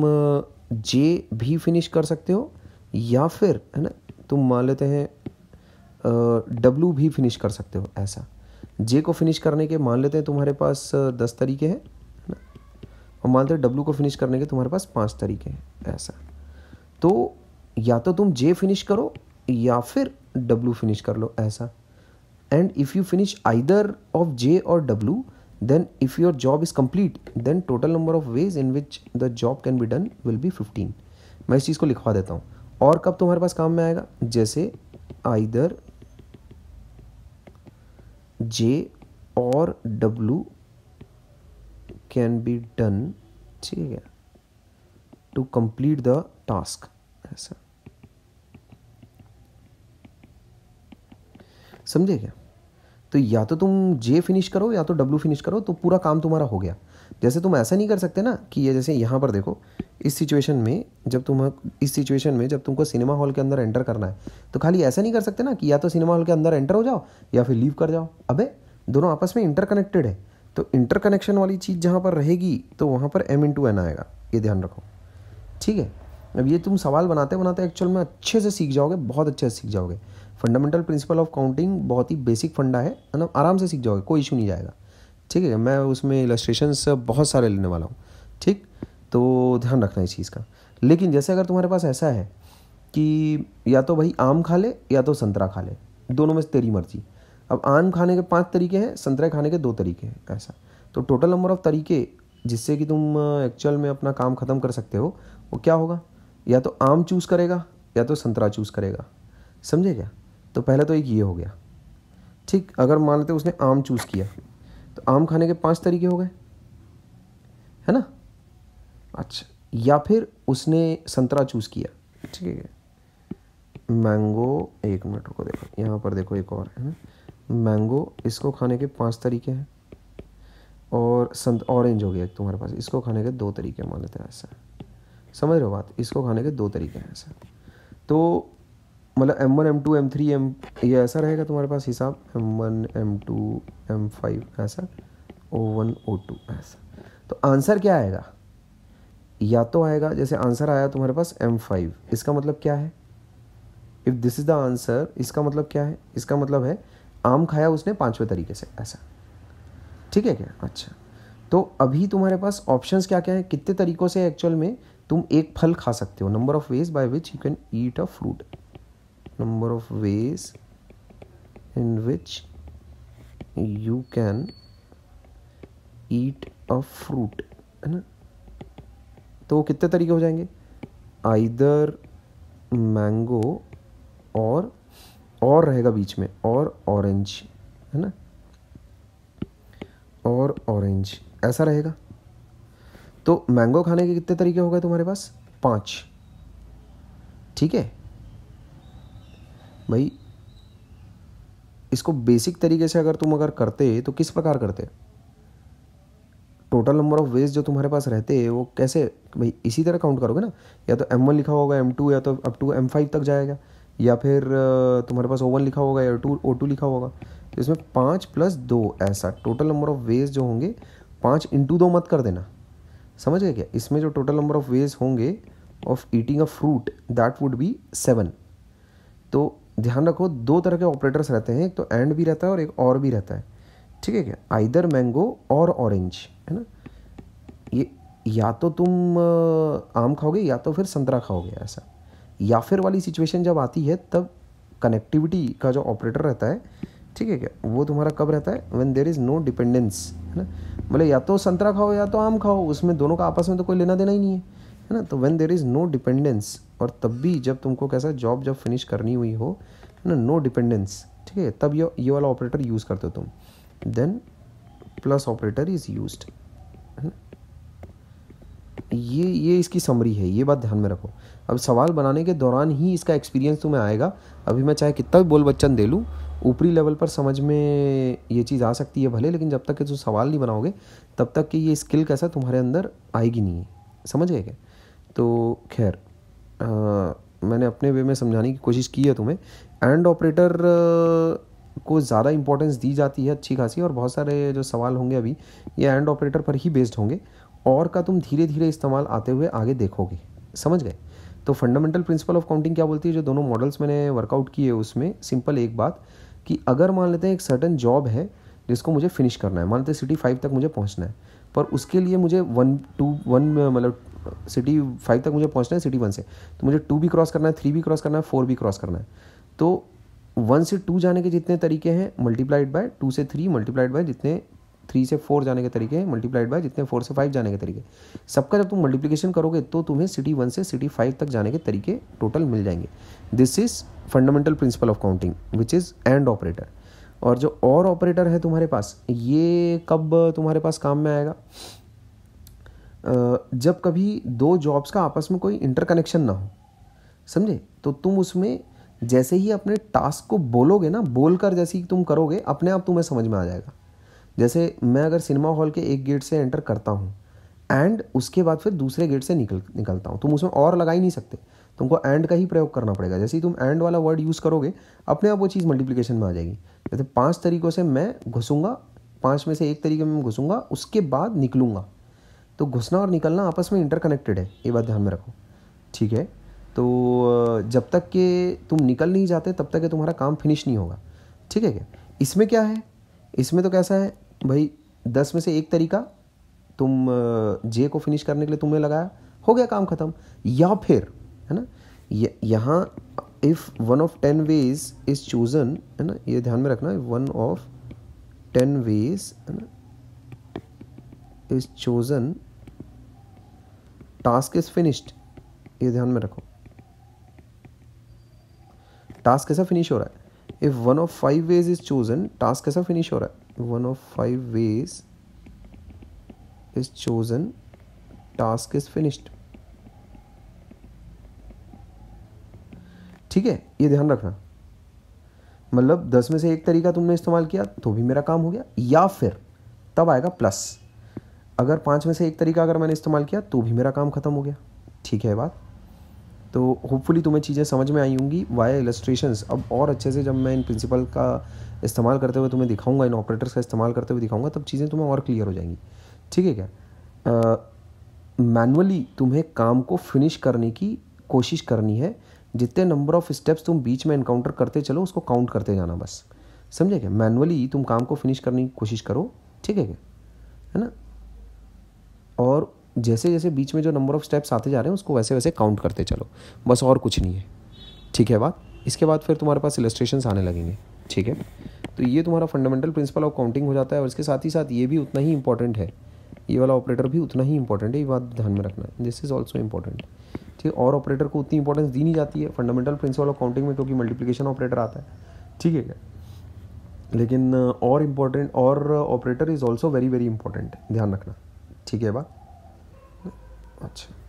जे भी फिनिश कर सकते हो या फिर, है ना, तुम मान लेते हैं डब्लू भी फिनिश कर सकते हो, ऐसा। जे को फिनिश करने के, मान लेते हैं तुम्हारे पास दस तरीके हैं, है ना? और मानते हैं डब्लू को फिनिश करने के तुम्हारे पास पाँच तरीके हैं, ऐसा। तो या तो तुम जे फिनिश करो या फिर डब्लू फिनिश कर लो ऐसा। And if you finish either of J or W then if your job is complete then total number of ways in which the job can be done will be fifteen मैं इस चीज़ को लिखवा देता हूँ। और कब तुम्हारे पास काम में आएगा? जैसे आइदर जे और डब्लू कैन बी डन ठीक है टू कंप्लीट द टास्क ऐसा। समझे क्या? तो या तो तुम जे फिनिश करो, या तो डब्ल्यू फिनिश करो तो पूरा काम तुम्हारा हो गया। जैसे तुम ऐसा नहीं कर सकते ना कि ये जैसे यहाँ पर देखो, इस सिचुएशन में जब तुम इस सिचुएशन में जब तुमको सिनेमा हॉल के अंदर एंटर करना है तो खाली ऐसा नहीं कर सकते ना कि या तो सिनेमा हॉल के अंदर एंटर हो जाओ, या फिर लीव कर जाओ। अबे, दोनों आपस में इंटरकनेक्टेड है तो इंटरकनेक्शन वाली चीज़ जहाँ पर रहेगी तो वहाँ पर एम इंटू एन आएगा। ये ध्यान रखो। ठीक है? अब ये तुम सवाल बनाते बनाते एक्चुअल में अच्छे से सीख जाओगे, बहुत अच्छे से सीख जाओगे। फंडामेंटल प्रिंसिपल ऑफ़ काउंटिंग बहुत ही बेसिक फंडा है ना आराम से सीख जाओगे, कोई इशू नहीं जाएगा। ठीक है, मैं उसमें इलस्ट्रेशंस बहुत सारे लेने वाला हूँ। ठीक तो ध्यान रखना इस चीज़ का। लेकिन जैसे अगर तुम्हारे पास ऐसा है कि या तो भाई आम खा ले या तो संतरा खा ले, दोनों में से तेरी मर्ज़ी। अब आम खाने के पाँच तरीके हैं, संतरे खाने के दो तरीके हैं, ऐसा। तो टोटल नंबर ऑफ़ तरीके जिससे कि तुम एक्चुअल में अपना काम ख़त्म कर सकते हो, वो क्या होगा? या तो आम चूज़ करेगा या तो संतरा चूज़ करेगा। समझे क्या? तो पहले तो एक ये हो गया। ठीक, अगर मान लेते उसने आम चूज़ किया तो आम खाने के पाँच तरीके हो गए। है ना? अच्छा या फिर उसने संतरा चूज़ किया। ठीक है। मैंगो, एक मिनट को देखो, यहाँ पर देखो एक और, है मैंगो, इसको खाने के पाँच तरीके हैं। और संत ऑरेंज हो गया तुम्हारे पास, इसको खाने के दो तरीके मान लेते हैं ऐसा। समझ रहे हो बात? इसको खाने के दो तरीके हैं ऐसा। तो मतलब M one M two M three M ये ऐसा रहेगा तुम्हारे पास हिसाब? M one M two M five ऐसा? ओ वन ओ टू ऐसा। तो आंसर क्या आएगा? या तो आएगा, जैसे आंसर आया तुम्हारे पास एम फाइव इसका मतलब क्या है? If this is the answer इसका मतलब क्या है? इसका मतलब है, आम खाया उसने पाँचवें तरीके से, ऐसा। ठीक है क्या? अच्छा। तो अभी तुम्हारे पास ऑप्शंस क्या क्या है? कितने तरीकों से एक्चुअल में तुम एक फल खा सकते हो। Number of ways by which you can eat a fruit number of ways in which you can eat a fruit है ना? तो वो कितने तरीके हो जाएँगे? आइदर मैंगो और और रहेगा बीच में। और ऑरेंज है ना? और ऑरेंज ऐसा रहेगा। तो मैंगो खाने के कितने तरीके हो गए तुम्हारे पास? पाँच। ठीक है? भाई, इसको बेसिक तरीके से अगर तुम अगर करते तो किस प्रकार करते? टोटल नंबर ऑफ़ वेज जो तुम्हारे पास रहते हैं वो कैसे? भाई, इसी तरह काउंट करोगे ना? या तो एम वन लिखा होगा एम टू या तो अप टू एम फाइव तक जाएगा, या फिर तुम्हारे पास ओ वन लिखा होगा, या टू ओ टू लिखा होगा। तो इसमें पाँच प्लस दो, ऐसा। टोटल नंबर ऑफ़ वेज जो होंगे, पाँच इंटू दो मत कर देना। समझ गए क्या? इसमें जो टोटल नंबर ऑफ़ वेज होंगे of eating a fruit that would be seven तो ध्यान रखो, दो तरह के ऑपरेटर्स रहते हैं, एक तो एंड भी रहता है और एक और भी रहता है। ठीक है क्या? आइदर मैंगो और ऑरेंज है ना? ये या तो तुम आम खाओगे या तो फिर संतरा खाओगे, ऐसा। या फिर वाली सिचुएशन जब आती है, तब कनेक्टिविटी का जो ऑपरेटर रहता है ठीक है क्या? वो तुम्हारा कब रहता है? When there is no dependence है ना? बोले या तो संतरा खाओ या तो आम खाओ, उसमें दोनों का आपस में तो कोई लेना देना ही नहीं है है ना? तो when there is no dependence और तब भी जब तुमको कैसा जॉब जब फिनिश करनी हुई हो, है ना? नो डिपेंडेंस ठीक है? तब ये ये वाला ऑपरेटर यूज़ करते हो तुम। Then plus operator is use है ना? ये ये इसकी समरी है, ये बात ध्यान में रखो। अब सवाल बनाने के दौरान ही इसका एक्सपीरियंस तुम्हें आएगा। अभी मैं चाहे कितना भी बोल बच्चन दे लूँ ऊपरी लेवल पर समझ में ये चीज़ आ सकती है भले, लेकिन जब तक कि तुम सवाल नहीं बनाओगे, तब तक कि ये स्किल कैसा तुम्हारे अंदर आएगी नहीं समझ गए क्या? तो खैर मैंने अपने वे में समझाने की कोशिश की है तुम्हें। एंड ऑपरेटर को ज़्यादा इंपॉर्टेंस दी जाती है अच्छी खासी, और बहुत सारे जो सवाल होंगे अभी, ये एंड ऑपरेटर पर ही बेस्ड होंगे। और का तुम धीरे धीरे इस्तेमाल आते हुए आगे देखोगे। समझ गए? तो फंडामेंटल प्रिंसिपल ऑफ़ काउंटिंग क्या बोलती है? जो दोनों मॉडल्स मैंने वर्कआउट किए उसमें सिंपल एक बात। कि अगर मान लेते हैं एक सर्टन जॉब है, जिसको मुझे फिनिश करना है, मान लेते हैं सिटी फाइव तक मुझे पहुँचना है, पर उसके लिए मुझे वन टू वन मतलब सिटी फाइव तक मुझे पहुँचना है सिटी वन से तो मुझे टू भी क्रॉस करना है थ्री भी क्रॉस करना है फोर भी क्रॉस करना है। तो वन से टू जाने के जितने तरीके हैं मल्टीप्लाइड बाय टू से थ्री मल्टीप्लाइड बाय जितने थ्री से फोर जाने के तरीके मल्टीप्लाइड बाय जितने फोर से फाइव जाने के तरीके। सबका जब तुम मल्टीप्लिकेशन करोगे तो तुम्हें सिटी वन से सिटी फाइव तक जाने के तरीके टोटल मिल जाएँगे। This is fundamental principle of counting which is and operator और जो और ऑपरेटर है तुम्हारे पास, ये कब तुम्हारे पास काम में आएगा? जब कभी दो जॉब्स का आपस में कोई इंटरकनेक्शन ना हो, समझे? तो तुम उसमें जैसे ही अपने टास्क को बोलोगे ना, बोलकर जैसे ही तुम करोगे, अपने आप तुम्हें समझ में आ जाएगा। जैसे मैं अगर सिनेमा हॉल के एक गेट से एंटर करता हूँ एंड उसके बाद फिर दूसरे गेट से निकल, निकलता हूँ, तुम उसमें और लगा ही नहीं सकते। तुमको एंड का ही प्रयोग करना पड़ेगा। जैसे ही तुम एंड वाला वर्ड यूज़ करोगे, अपने आप वो चीज़ मल्टीप्लिकेशन में आ जाएगी। जैसे पाँच तरीक़ों से मैं घुसूँगा, पाँच में से एक तरीके में घुसूँगा, उसके बाद निकलूँगा। तो घुसना और निकलना आपस में इंटरकनेक्टेड है, ये बात ध्यान में रखो। ठीक है? तो जब तक के तुम निकल नहीं जाते, तब तक के तुम्हारा काम फिनिश नहीं होगा। ठीक है क्या? इसमें क्या है? इसमें तो कैसा है? भाई, दस में से एक तरीका, तुम जे को फिनिश करने के लिए तुमने लगाया, हो गया काम ख़त्म। या फिर, है ना यहाँ if one of ten ways is chosen है ना, ये ध्यान में रखना वन ऑफ़ टेन वेज है ना is chosen task is finished ये ध्यान में रखो। टास्क कैसा फिनिश हो रहा है? If one of five ways is chosen task कैसा फिनिश हो रहा है। One of five ways is chosen task is finished ठीक है? ये ध्यान रखना। मतलब दस में से एक तरीका तुमने इस्तेमाल किया तो भी मेरा काम हो गया। या फिर तब आएगा प्लस अगर पाँच में से एक तरीका अगर मैंने इस्तेमाल किया तो भी मेरा काम ख़त्म हो गया। ठीक है बात? तो होपफुली तुम्हें चीज़ें समझ में आई होंगी वाया इलस्ट्रेशंस अब और अच्छे से जब मैं इन प्रिंसिपल का इस्तेमाल करते हुए तुम्हें दिखाऊँगा, इन ऑपरेटर्स का इस्तेमाल करते हुए दिखाऊँगा, तब चीज़ें तुम्हें और क्लियर हो जाएँगी। ठीक है क्या? मैनुअली तुम्हें काम को फिनिश करने की कोशिश करनी है। जितने नंबर ऑफ़ स्टेप्स तुम बीच में इनकाउंटर करते चलो, उसको काउंट करते जाना बस। समझे क्या? मैनुअली तुम काम को फिनिश करने की कोशिश करो। ठीक है क्या? है ना? और जैसे जैसे बीच में जो नंबर ऑफ़ स्टेप्स आते जा रहे हैं, उसको वैसे वैसे काउंट करते चलो। बस और कुछ नहीं है। ठीक है बात? इसके बाद फिर तुम्हारे पास इलस्ट्रेशन आने लगेंगे। ठीक है? तो ये तुम्हारा फंडामेंटल प्रिंसिपल ऑफ़ काउंटिंग हो जाता है और इसके साथ ही साथ ये भी उतना ही इंपॉर्टेंट है। ये वाला ऑपरेटर भी उतना ही इंपॉर्टेंट है, ये बात ध्यान में रखना। दिस इज़ ऑल्सो इंपॉर्टेंट ठीक है? और ऑपरेटर को उतनी इंपॉर्टेंस दी नहीं जाती है। फंडामेंटल प्रिंसिपल ऑफ़ काउंटिंग में क्योंकि मल्टीप्लिकेशन ऑपरेटर आता है। ठीक है लेकिन, और इम्पोर्टेंट और operator is also very very important ध्यान रखना। ठीक है बात? अच्छा